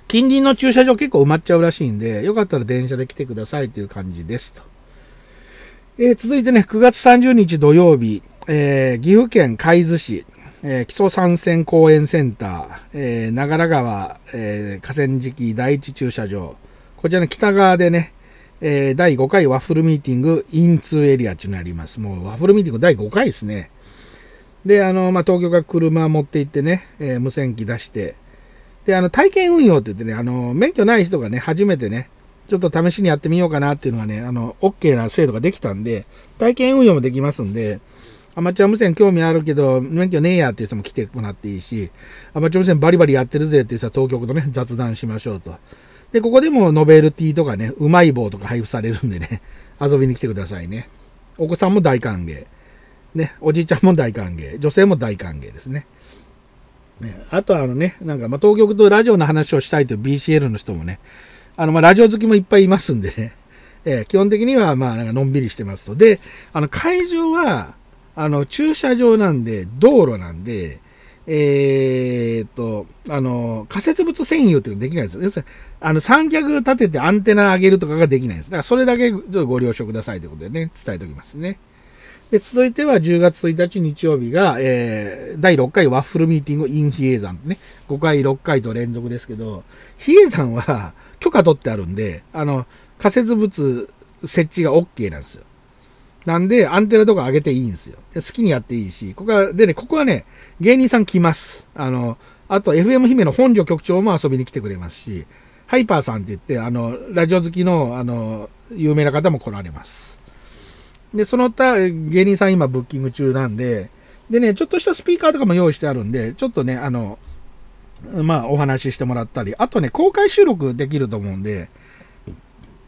近隣の駐車場結構埋まっちゃうらしいんで、よかったら電車で来てくださいという感じですと。えー、続いてね、9月30日土曜日、えー、岐阜県海津市、えー、基礎参戦公園センター、えー、長良川、えー、河川敷第一駐車場、こちらの北側でね、えー、第5回ワッフルミーティングインツーエリアっていうのがあります。もうワッフルミーティング第5回ですね。で、あの、まあ、東京から車持って行ってね、えー、無線機出して、で、あの、体験運用って言ってね、あの、免許ない人がね、初めてね、ちょっと試しにやってみようかなっていうのがね、あの、OK な制度ができたんで、体験運用もできますんで、アマチュア無線興味あるけど、免許ねえやっていう人も来てもらっていいし、アマチュア無線バリバリやってるぜっていう人は東京とね、雑談しましょうと。で、ここでもノベルティとかね、うまい棒とか配布されるんでね、遊びに来てくださいね。お子さんも大歓迎。ね、おじいちゃんも大歓迎。女性も大歓迎ですね。ねあとはあのね、なんかまあ東京とラジオの話をしたいという BCL の人もね、あのまあラジオ好きもいっぱいいますんでね、えー、基本的にはまあなんかのんびりしてますと。で、あの会場は、あの駐車場なんで、道路なんで、えー、っと、あの、仮設物占有っていうのできないですよ。要するに、あの、三脚立ててアンテナ上げるとかができないです。だからそれだけちょっとご了承くださいということでね、伝えておきますね。で、続いては10月1日日曜日が、えー、第6回ワッフルミーティング in 比叡山ね、5回、6回と連続ですけど、比叡山は許可取ってあるんで、あの、仮設物設置が OK なんですよ。なんで、アンテナとか上げていいんですよ。好きにやっていいし、ここは、でね、ここはね、芸人さん来ます。あの、あと FM 姫の本庄局長も遊びに来てくれますし、ハイパーさんって言って、あの、ラジオ好きの、あの、有名な方も来られます。で、その他、芸人さん今ブッキング中なんで、でね、ちょっとしたスピーカーとかも用意してあるんで、ちょっとね、あの、まあ、お話ししてもらったり、あとね、公開収録できると思うんで、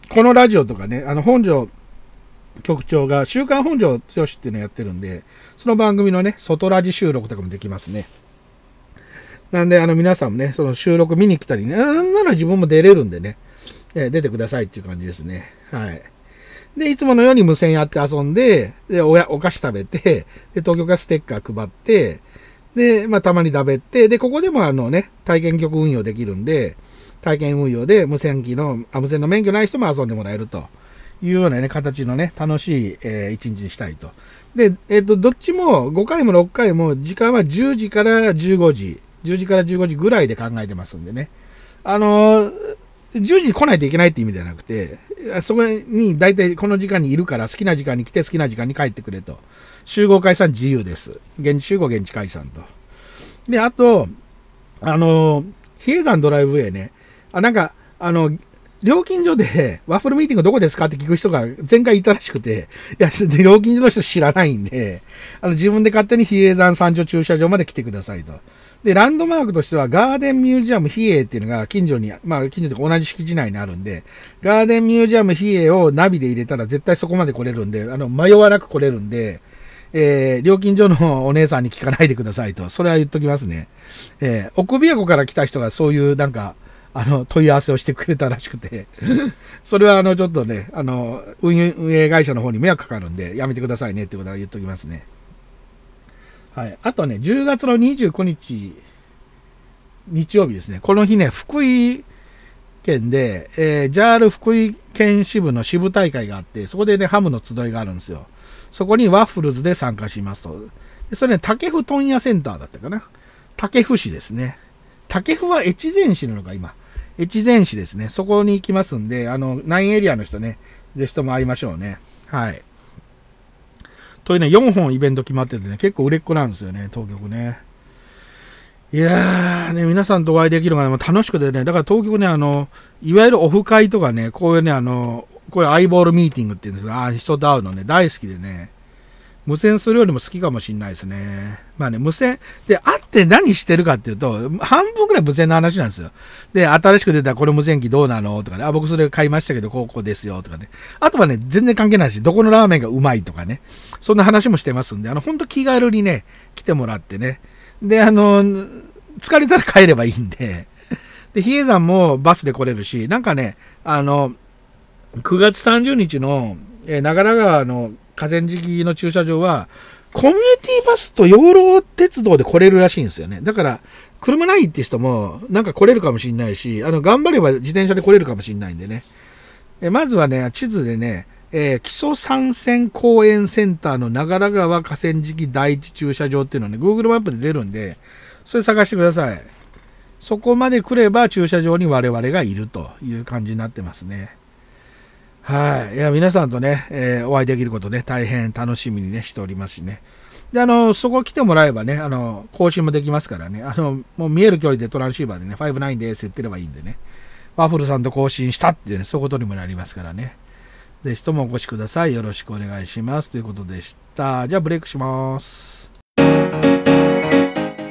このラジオとかね、あの、本庄局長が、週刊本庄剛っていうのやってるんで、その番組のね、外ラジ収録とかもできますね。なんで、あの、皆さんもね、その収録見に来たりね、なんなら自分も出れるんでね、え出てくださいっていう感じですね。はい。で、いつものように無線やって遊んで、で、おや、お菓子食べて、で、東京からステッカー配って、で、まあ、たまに食べて、で、ここでもあのね、体験局運用できるんで、体験運用で無線機の、あ無線の免許ない人も遊んでもらえるというようなね、形のね、楽しい、えー、一日にしたいと。で、えっ、ー、と、どっちも5回も6回も時間は10時から15時、10時から15時ぐらいで考えてますんでね。あのー、10時に来ないといけないって意味ではなくて、そこに大体この時間にいるから好きな時間に来て好きな時間に帰ってくれと。集合解散自由です。現地集合現地解散と。で、あと、あの、比叡山ドライブウェイね。あ、なんか、あの、料金所で ワッフルミーティングどこですかって聞く人が前回いたらしくて、いや、料金所の人知らないんで、あの自分で勝手に比叡山山頂駐車場まで来てくださいと。で、ランドマークとしては、ガーデンミュージアム比叡っていうのが近所に、まあ、近所とか同じ敷地内にあるんで、ガーデンミュージアム比叡をナビで入れたら絶対そこまで来れるんで、あの、迷わなく来れるんで、えー、料金所のお姉さんに聞かないでくださいと、それは言っときますね。えー、奥琵琶湖から来た人がそういうなんか、あの、問い合わせをしてくれたらしくて それはあの、ちょっとね、あの、運営会社の方に迷惑かかるんで、やめてくださいねってことは言っときますね。はい。あとね、10月の29日、日曜日ですね。この日ね、福井県で、えー、JAL 福井県支部の支部大会があって、そこでね、ハムの集いがあるんですよ。そこにワッフルズで参加しますと。でそれね、竹府問屋センターだったかな。竹府市ですね。竹府は越前市なのか、今。越前市ですね。そこに行きますんで、あの、9エリアの人ね、ぜひとも会いましょうね。はい。というね、4本イベント決まっててね、結構売れっ子なんですよね、当局ね。いやー、ね、皆さんとお会いできるのが楽しくてね、だから東京ね、あの、いわゆるオフ会とかね、こういうね、あの、これアイボールミーティングっていうんですけど、あ、人と会うのね、大好きでね、無線するよりも好きかもしんないですね。まあね、無線、で、会って何してるかっていうと、半分くらい無線の話なんですよ。で、新しく出たこの無線機どうなのとかね、あ、僕それ買いましたけど、こうこですよとかね。あとはね、全然関係ないし、どこのラーメンがうまいとかね。そんな話もしてますんで、あの、ほんと気軽にね、来てもらってね。で、あの、疲れたら帰ればいいんで。で、比叡山もバスで来れるし、なんかね、あの、9月30日の、えー、長良川の河川敷の駐車場は、コミュニティバスと養老鉄道で来れるらしいんですよね。だから、車ないって人も、なんか来れるかもしれないし、あの、頑張れば自転車で来れるかもしれないんでね。えまずはね、地図でね、えー、基礎参戦公園センターの長良川河川敷第一駐車場っていうのね、Google マップで出るんで、それ探してください。そこまで来れば駐車場に我々がいるという感じになってますね。はい。いや、皆さんとね、えー、お会いできることね、大変楽しみにね、しておりますしね。で、あの、そこ来てもらえばね、あの、更新もできますからね、あの、もう見える距離でトランシーバーでね、59ですって言ってればいいんでね、ワッフルさんと更新したってね、そういうことにもなりますからね。ぜひともお越しください。よろしくお願いします。ということでした。じゃあブレイクします。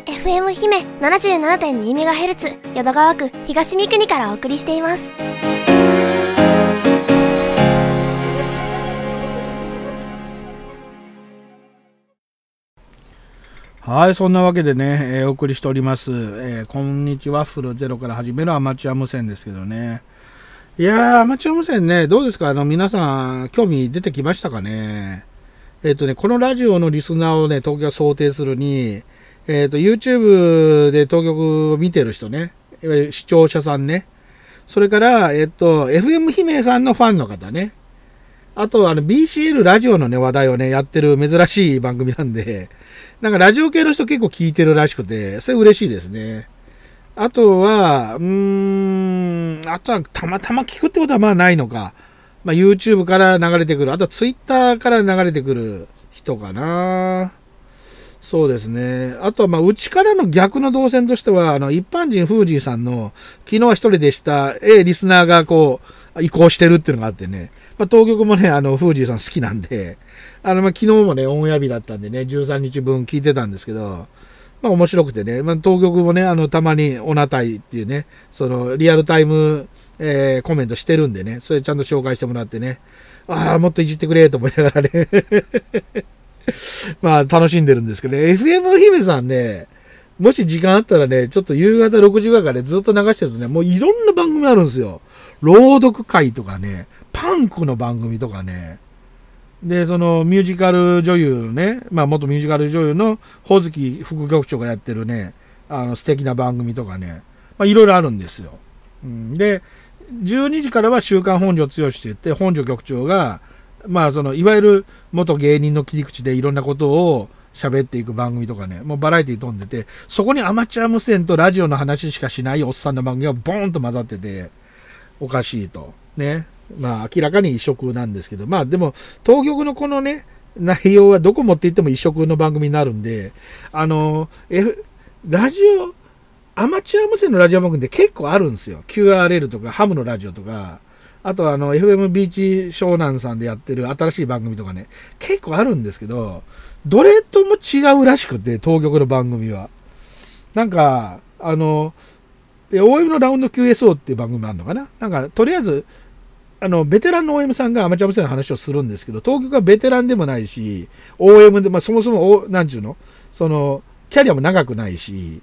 FM 姫 77.2MHz 淀川区東三国からお送りしています。はい、そんなわけでね、えー、お送りしております、えー、こんにちは、フルゼロから始めるアマチュア無線ですけどね。いやー、アマチュア無線ね、どうですか？あの、皆さん、興味出てきましたかね？えっ、ー、とね、このラジオのリスナーをね、東京想定するに、えっ、と、YouTube で東京を見てる人ね、視聴者さんね、それから、えっ、と、FM 姫さんのファンの方ね、あと、あの、BCL ラジオのね、話題をね、やってる珍しい番組なんで、なんかラジオ系の人結構聞いてるらしくて、それ嬉しいですね。あとは、うーん、あとはたまたま聞くってことはまあないのか。まあ、YouTube から流れてくる。あとは Twitter から流れてくる人かな。そうですね。あとは、まあ、うちからの逆の動線としては、あの、一般人、フージーさんの、昨日は一人でした、え、リスナーがこう、移行してるっていうのがあってね。まあ、東局もね、あの、フージーさん好きなんで、あの、まあ、昨日もね、オンエア日だったんでね、13日分聞いてたんですけど、まあ、面白くてね、まあ、当局もね、あの、たまにおなたいっていうね、その、リアルタイム、えー、コメントしてるんでね、それちゃんと紹介してもらってね、ああ、もっといじってくれと思いながらね まあ、楽しんでるんですけどね、FM 姫さんね、もし時間あったらね、ちょっと夕方6時ぐらいからね、ずっと流してるとね、もういろんな番組あるんですよ。朗読会とかね、パンクの番組とかね、で、そのミュージカル女優のね、まあ元ミュージカル女優の穂月副局長がやってるね、あの素敵な番組とかね、まあいろいろあるんですよ。うん、で、12時からは週刊本庄剛って言って、本庄局長が、まあその、いわゆる元芸人の切り口でいろんなことを喋っていく番組とかね、もうバラエティ飛んでて、そこにアマチュア無線とラジオの話しかしないおっさんの番組がボーンと混ざってて、おかしいと。ね。まあ明らかに異色なんですけど、まあでも、当局のこのね、内容はどこ持っていっても異色の番組になるんで、あの、F、ラジオ、アマチュア無線のラジオ番組って結構あるんですよ。QRL とかハムのラジオとか、あとあの FM ビーチ湘南さんでやってる新しい番組とかね、結構あるんですけど、どれとも違うらしくて、当局の番組は。なんか、あの、OM のラウンド QSO っていう番組あるのかな？なんか、とりあえず、あの、ベテランの OM さんがアマチュア無線の話をするんですけど、東京がベテランでもないし、OM で、まあ、そもそも、なんちゅうの？その、キャリアも長くないし、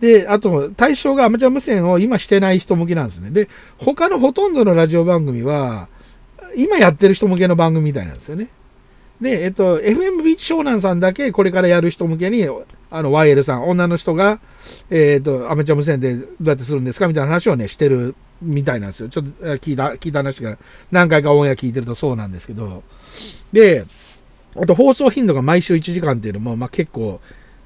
で、あと、対象がアマチュア無線を今してない人向けなんですね。で、他のほとんどのラジオ番組は、今やってる人向けの番組みたいなんですよね。で、えっと、FM ビーチ湘南さんだけこれからやる人向けに、あの、YL さん、女の人が、えっと、アマチュア無線でどうやってするんですかみたいな話をね、してるみたいなんですよ。ちょっと聞いた、聞いた話が何回かオンエア聞いてるとそうなんですけど。で、あと放送頻度が毎週1時間っていうのも、まあ結構、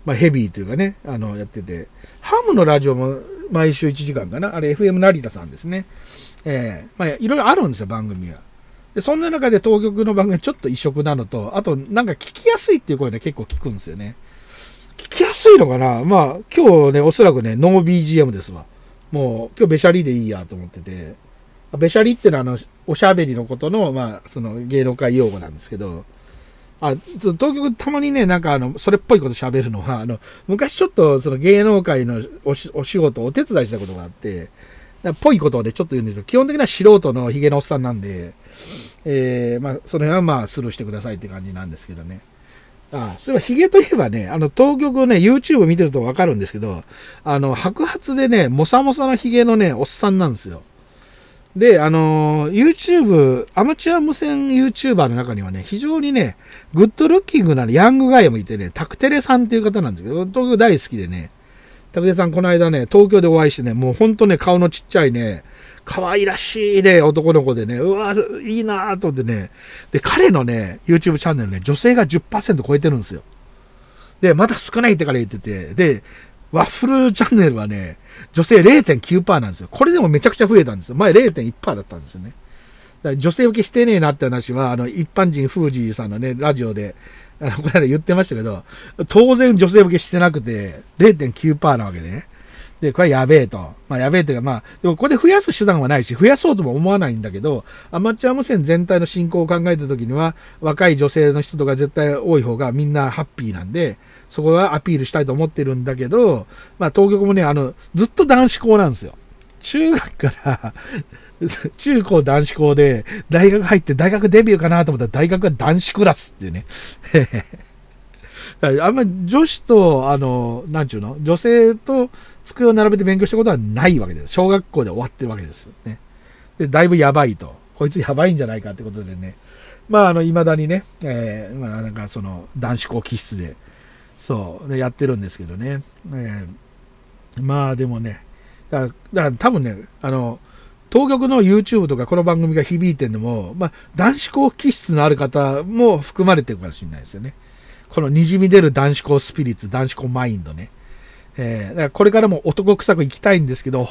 まあヘビーというかね、あの、やってて。ハムのラジオも毎週1時間かな？あれ FM 成田さんですね。えー、まあいろいろあるんですよ、番組は。で、そんな中で当局の番組はちょっと異色なのと、あとなんか聞きやすいっていう声で結構聞くんですよね。聞きやすいのかな？まあ今日ね、おそらくね、ノー BGM ですわ。もう今日べしゃりでいいやと思ってて、べしゃりってのはあの、おしゃべりのことの、まあ、その芸能界用語なんですけど、あ、東京たまにね、なんかあの、それっぽいこと喋るのは、あの、昔ちょっとその芸能界のお仕事、お手伝いしたことがあって、っぽいことでちょっと言うんですけど、基本的には素人のヒゲのおっさんなんで、えー、まあ、その辺はまあ、スルーしてくださいって感じなんですけどね。あそういえば、ヒゲといえばね、あの、当局をね、YouTube 見てるとわかるんですけど、あの、白髪でね、もさもさのヒゲのね、おっさんなんですよ。で、あの、YouTube、アマチュア無線 YouTuber の中にはね、非常にね、グッドルッキングなヤングガイもいてね、タクテレさんっていう方なんですけど、東京大好きでね、タクテレさんこの間ね、東京でお会いしてね、もうほんとね、顔のちっちゃいね、可愛らしいね、男の子でね、うわ、いいなぁと思ってね。で、彼のね、YouTube チャンネルね、女性が10%超えてるんですよ。で、まだ少ないってから言ってて、で、ワッフルチャンネルはね、女性0.9%なんですよ。これでもめちゃくちゃ増えたんですよ。前0.1%だったんですよね。だから女性受けしてねえなって話は、あの、一般人フージーさんのね、ラジオで、あの、この間言ってましたけど、当然女性受けしてなくて、0.9%なわけでね。で、これはやべえと。まあ、やべえというか、まあ、でもここで増やす手段はないし、増やそうとも思わないんだけど、アマチュア無線全体の進行を考えたときには、若い女性の人とか絶対多い方がみんなハッピーなんで、そこはアピールしたいと思ってるんだけど、まあ、東京もね、あの、ずっと男子校なんですよ。中学から 中高男子校で、大学入って大学デビューかなと思ったら大学は男子クラスっていうね。あんま女子と、あの、なんちゅうの？女性と机を並べて勉強したことはないわけです。小学校で終わってるわけですよね。で、だいぶやばいと。こいつやばいんじゃないかってことでね。まあ、あの、未だにね、えー、まあ、なんかその、男子校気質で、そう、でやってるんですけどね。えー、まあ、でもね、だから、だ多分ね、あの、当局の YouTube とかこの番組が響いてるのも、まあ、男子校気質のある方も含まれてるかもしれないですよね。この滲み出る男子校スピリッツ、男子校マインドね。えー、だからこれからも男臭く行きたいんですけど、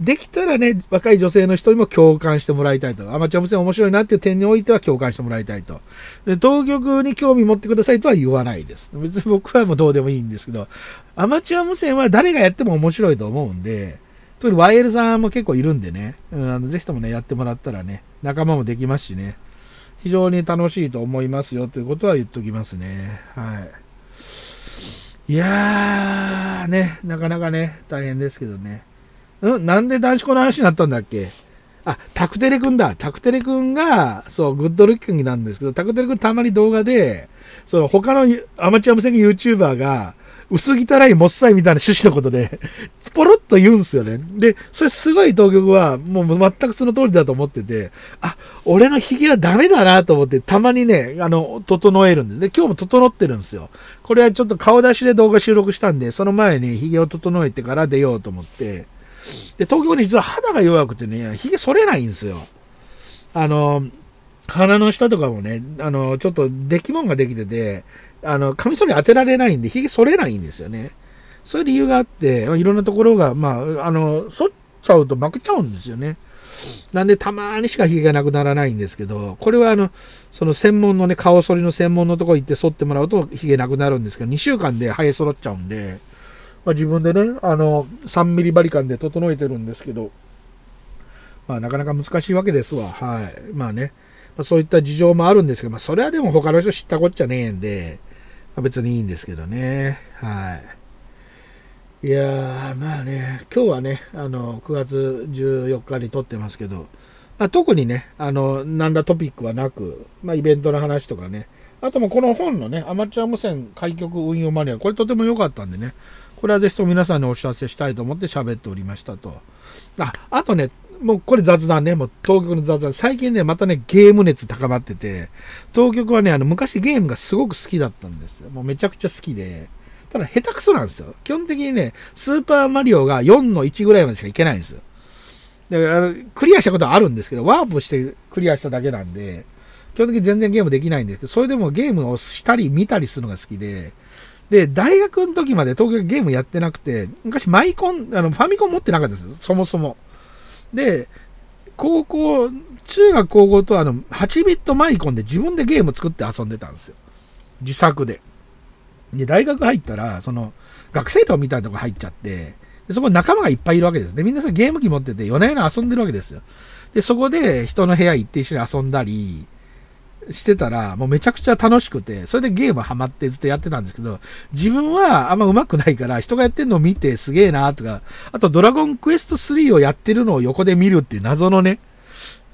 できたらね、若い女性の人にも共感してもらいたいと。アマチュア無線面白いなっていう点においては共感してもらいたいと。で、当局に興味持ってくださいとは言わないです。別に僕はもうどうでもいいんですけど、アマチュア無線は誰がやっても面白いと思うんで、特に YL さんも結構いるんでね、うん、あのぜひともね、やってもらったらね、仲間もできますしね、非常に楽しいと思いますよということは言っときますね。はい。いやー、ね、なかなかね、大変ですけどね。うんなんで男子校の話になったんだっけ？あ、タクテレ君だ。タクテレ君が、そう、グッドルッキングなんですけど、タクテレ君たまに動画で、その他のアマチュア無線 YouTuber が、薄汚いもっさいみたいな趣旨のことで、ポロッと言うんすよね。で、それすごい当局は、もう全くその通りだと思ってて、あ、俺の髭はダメだなと思って、たまにね、あの、整えるんで。で、今日も整ってるんですよ。これはちょっと顔出しで動画収録したんで、その前に髭を整えてから出ようと思って、で、東京に実は肌が弱くてね、髭剃れないんですよ。あの、鼻の下とかもね、あの、ちょっと出来物ができてて、あの、カミソリ当てられないんで、髭剃れないんですよね。そういう理由があって、いろんなところが、まあ、あの、剃っちゃうと負けちゃうんですよね。なんで、たまにしか髭がなくならないんですけど、これはあの、その専門のね、顔剃りの専門のとこ行って剃ってもらうと髭なくなるんですけど、2週間で生え揃っちゃうんで、まあ、自分でね、あの、3ミリバリカンで整えてるんですけど、まあ、なかなか難しいわけですわ。はい。まあね、まあ、そういった事情もあるんですけど、まあ、それはでも他の人知ったこっちゃねえんで、ま別にいいんですけどね。はい。いやー、まあね、今日はね、あの、9月14日に撮ってますけど、まあ、特にね、あの、何らトピックはなく、まあ、イベントの話とかね、あともこの本のね、アマチュア無線開局運用マニュアル、これとても良かったんでね、これはぜひとも皆さんにお知らせしたいと思って喋っておりましたと。あ、あとね、もうこれ雑談ね、もう当局の雑談。最近ね、またね、ゲーム熱高まってて、当局はね、あの、昔ゲームがすごく好きだったんですよ。もうめちゃくちゃ好きで。ただ下手くそなんですよ。基本的にね、スーパーマリオが4の1ぐらいまでしかいけないんですよ。で、あの、クリアしたことはあるんですけど、ワープしてクリアしただけなんで、基本的に全然ゲームできないんですけど、それでもゲームをしたり見たりするのが好きで、で、大学の時まで東京ゲームやってなくて、昔マイコン、あの、ファミコン持ってなかったですよ、そもそも。で、高校、中学高校とあの、8ビットマイコンで自分でゲーム作って遊んでたんですよ。自作で。で、大学入ったら、その、学生寮みたいなとこ入っちゃって、でそこに仲間がいっぱいいるわけです。で、みんなさゲーム機持ってて、夜な夜な遊んでるわけですよ。で、そこで人の部屋行って一緒に遊んだりしてたら、もうめちゃくちゃ楽しくて、それでゲームハマってずっとやってたんですけど、自分はあんま上手くないから、人がやってるのを見てすげえなとか、あとドラゴンクエスト3をやってるのを横で見るっていう謎のね、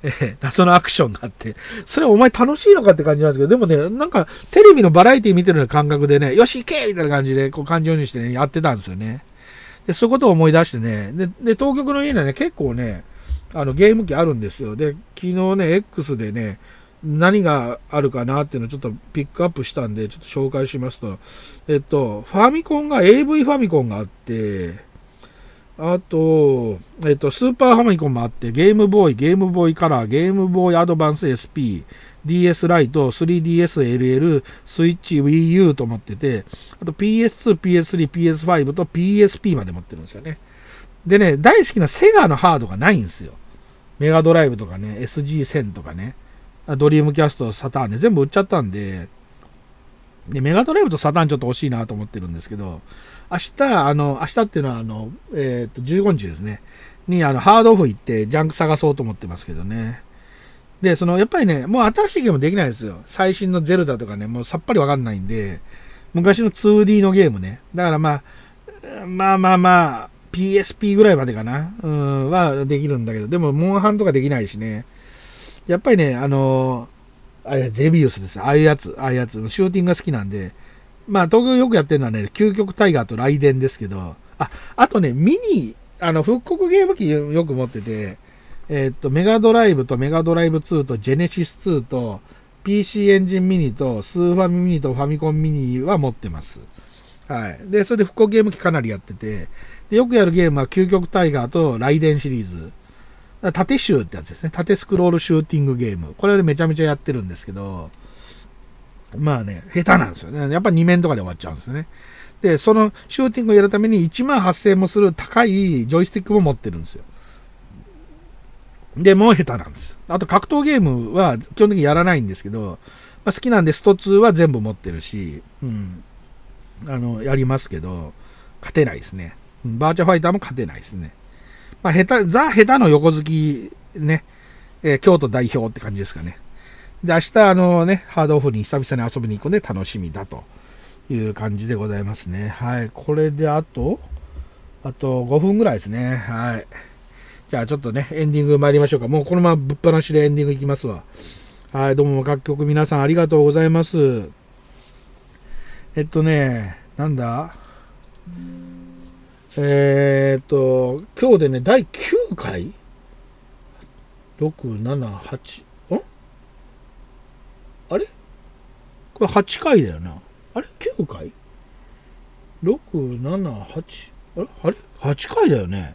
えー、謎のアクションがあって、それお前楽しいのかって感じなんですけど、でもね、なんかテレビのバラエティ見てるような感覚でね、よし行けみたいな感じで、こう感情にしてね、やってたんですよね。で、そういうことを思い出してね、で、で東京の家にはね、結構ね、あのゲーム機あるんですよ。で、昨日ね、X でね、何があるかなっていうのをちょっとピックアップしたんで、ちょっと紹介しますと、えっと、ファミコンが、AV ファミコンがあって、あと、えっと、スーパーファミコンもあって、ゲームボーイ、ゲームボーイカラー、ゲームボーイアドバンス SP、DS ライト、3DSLL、スイッチ Wii U と思ってて、あと PS2、PS3、PS5 と PSP まで持ってるんですよね。でね、大好きなセガのハードがないんですよ。メガドライブとかね、SG1000 とかね、ドリームキャスト、サターンね、全部売っちゃったんで、で、メガドライブとサターンちょっと欲しいなと思ってるんですけど、明日、あの、明日っていうのは、あの、えっ、と、15日ですね、に、あの、ハードオフ行ってジャンク探そうと思ってますけどね。で、その、やっぱりね、もう新しいゲームできないですよ。最新のゼルダとかね、もうさっぱりわかんないんで、昔の 2D のゲームね。だからまあ、まあまあまあ、PSP ぐらいまでかな、うん、はできるんだけど、でも、モンハンとかできないしね。やっぱりね、あのあれ、ゼビウスです。ああいうやつ、ああいうやつ、シューティングが好きなんで、まあ、東京よくやってるのはね、究極タイガーとライデンですけど、あ、あとね、ミニ、あの、復刻ゲーム機よく持ってて、えー、っと、メガドライブとメガドライブ2とジェネシス2と PC エンジンミニとスーファミミニとファミコンミニは持ってます。はい。で、それで復刻ゲーム機かなりやってて、でよくやるゲームは究極タイガーとライデンシリーズ。縦集ってやつですね。縦スクロールシューティングゲーム。これでめちゃめちゃやってるんですけど、まあね、下手なんですよね。やっぱ2面とかで終わっちゃうんですね。で、そのシューティングをやるために1万8000円もする高いジョイスティックも持ってるんですよ。で、もう下手なんです。あと格闘ゲームは基本的にやらないんですけど、まあ、好きなんでスト2は全部持ってるし、うん、あの、やりますけど、勝てないですね。バーチャファイターも勝てないですね。まあ、下手、ザ・下手の横好き、ね、えー、京都代表って感じですかね。で、明日、あのね、ハードオフに久々に遊びに行くんで楽しみだという感じでございますね。はい。これであと、あと5分ぐらいですね。はい。じゃあちょっとね、エンディング参りましょうか。もうこのままぶっ放しでエンディングいきますわ。はい、どうも各曲皆さんありがとうございます。えっとね、なんだ？えー、っと、今日でね、第9回 ?6、7、8、ん？あれ？これ8回だよな。あれ ?9 回 ?6、7、8、あれ？あれ ?8 回だよね。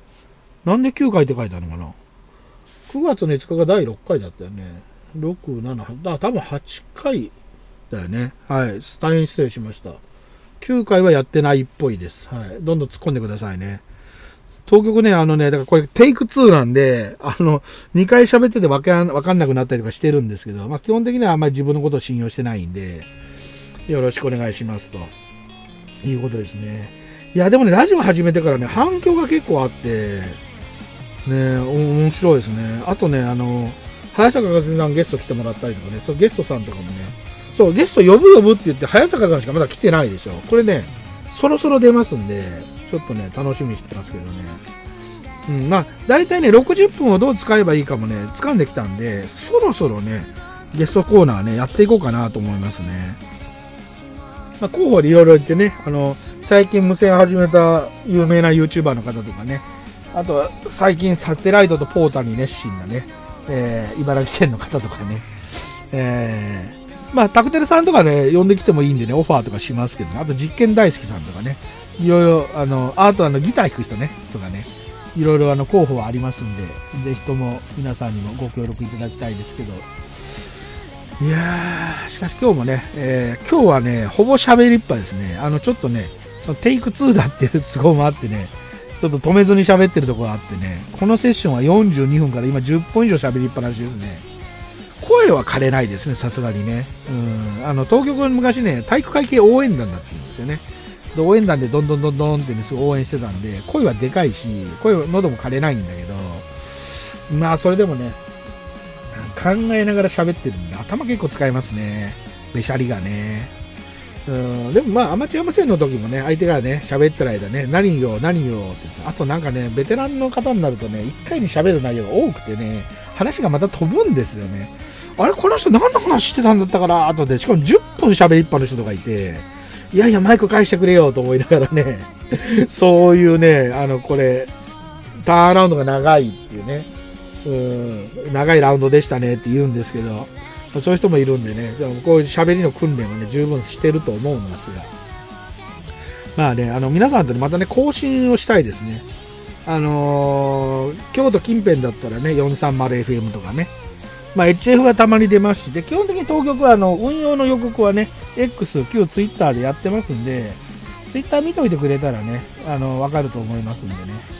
なんで9回って書いてあるのかな ?9 月の5日が第6回だったよね。6、7、8、だ多分8回だよね。はい。大変失礼しました。9回はやってないっぽいです。はい。どんどん突っ込んでくださいね。当局ね、あのね、だからこれテイク2なんで、あの、2回喋っててわかんなくなったりとかしてるんですけど、まあ基本的にはあんまり自分のことを信用してないんで、よろしくお願いしますと。いうことですね。いや、でもね、ラジオ始めてからね、反響が結構あって、ね、面白いですね。あとね、あの、早坂和美さんゲスト来てもらったりとかね、そうゲストさんとかもね、そう、ゲスト呼ぶ呼ぶって言って、早坂さんしかまだ来てないでしょ。これね、そろそろ出ますんで、ちょっとね、楽しみにしてますけどね。うん、まあ、大体ね、60分をどう使えばいいかもね、掴んできたんで、そろそろね、ゲストコーナーね、やっていこうかなと思いますね。まあ、候補でいろいろ言ってね、あの、最近無線始めた有名な YouTuber の方とかね、あとは最近サテライトとポーターに熱心なね、えー、茨城県の方とかね、えー、まあ、タクテルさんとかね、呼んできてもいいんでね、オファーとかしますけど、ね、あと実験大好きさんとかね、いろいろ、あの、あとあの、ギター弾く人ね、とかね、いろいろあの、候補はありますんで、ぜひとも皆さんにもご協力いただきたいですけど、いやー、しかし今日もね、えー、今日はね、ほぼ喋りっぱですね、あの、ちょっとね、テイク2だっていう都合もあってね、ちょっと止めずに喋ってるところがあってね、このセッションは42分から今10分以上喋りっぱなしですね。声は枯れないですね、さすがにね。うん。あの、東京の昔ね、体育会系応援団だったんですよね。で、応援団でどんどんどんどんってね、すごい応援してたんで、声はでかいし、声は喉も枯れないんだけど、まあ、それでもね、考えながら喋ってるんで、頭結構使いますね。べしゃりがね。うんでもまあアマチュア無線の時もね相手がね喋ってる間ね何よ何よって言ってあとなんかねベテランの方になるとね1回に喋る内容が多くてね話がまた飛ぶんですよねあれこの人何の話してたんだったかな？後で。しかも10分喋りっぱの人とかいて。いやいやマイク返してくれよと思いながらね。そういうねあのこれターンラウンドが長いっていうね。うん。長いラウンドでしたねって言うんですけどそういう人もいるんでね、でもこういう喋りの訓練はね、十分してると思うんですが、まあね、あの皆さんとまたね、更新をしたいですね。あのー、京都近辺だったらね、430FM とかね、まあ、HF がたまに出ますし、で基本的に当局はあの運用の予告はね、X、旧 Twitter でやってますんで、Twitter 見といてくれたらね、あの分かると思いますんでね。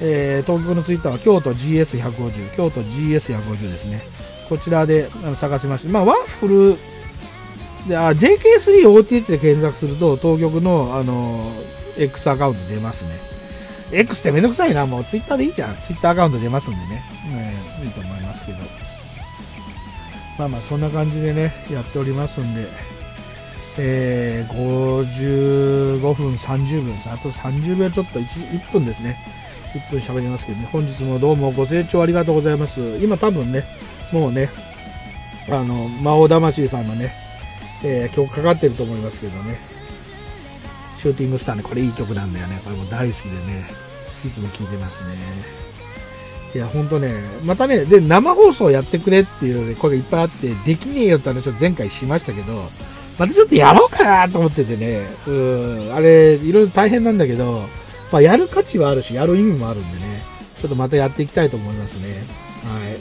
えー、東京のツイッターは京都 GS150、京都 GS150 ですね。こちらで探しまして、まあ、ワッフルで、あ、JK3OTH で検索すると、当局の、あの、X アカウント出ますね。X ってめんどくさいな、もう Twitter でいいじゃん。Twitter アカウント出ますんでね。ねいいと思いますけど。まあまあ、そんな感じでね、やっておりますんで、えー、55分30秒。あと30秒ちょっと 1, 1分ですね。1分喋りますけどね。本日もどうもご清聴ありがとうございます。今多分ね、もうね、あの、魔王魂さんのね、えー、曲かかってると思いますけどね。シューティングスターね、これいい曲なんだよね。これも大好きでね、いつも聴いてますね。いや、ほんとね、またね、で、生放送やってくれっていう声がいっぱいあって、できねえよって話を前回しましたけど、またちょっとやろうかなと思っててね、うん、あれ、いろいろ大変なんだけど、まあ、やる価値はあるし、やる意味もあるんでね、ちょっとまたやっていきたいと思いますね。はい。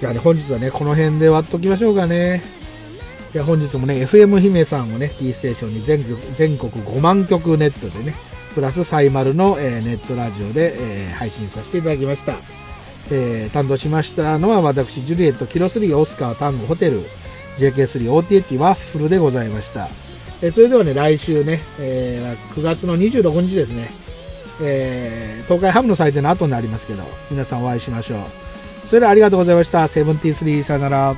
じゃあね、本日はね、この辺で終わっときましょうかね。いや本日もね、FM 姫さんをね、T ステーションに全国全国5万曲ネットでね、プラスサイマルの、え、ネットラジオで、え、配信させていただきました。えー、担当しましたのは私、ジュリエット、キロスリー、オスカー、タンゴ、ホテル、JK3、OTH、ワッフルでございました。えー、それではね、来週ね、えー、9月の26日ですね、えー、東海ハムの祭典の後になりますけど、皆さんお会いしましょう。それではありがとうございました。セブンティースリー、さよなら。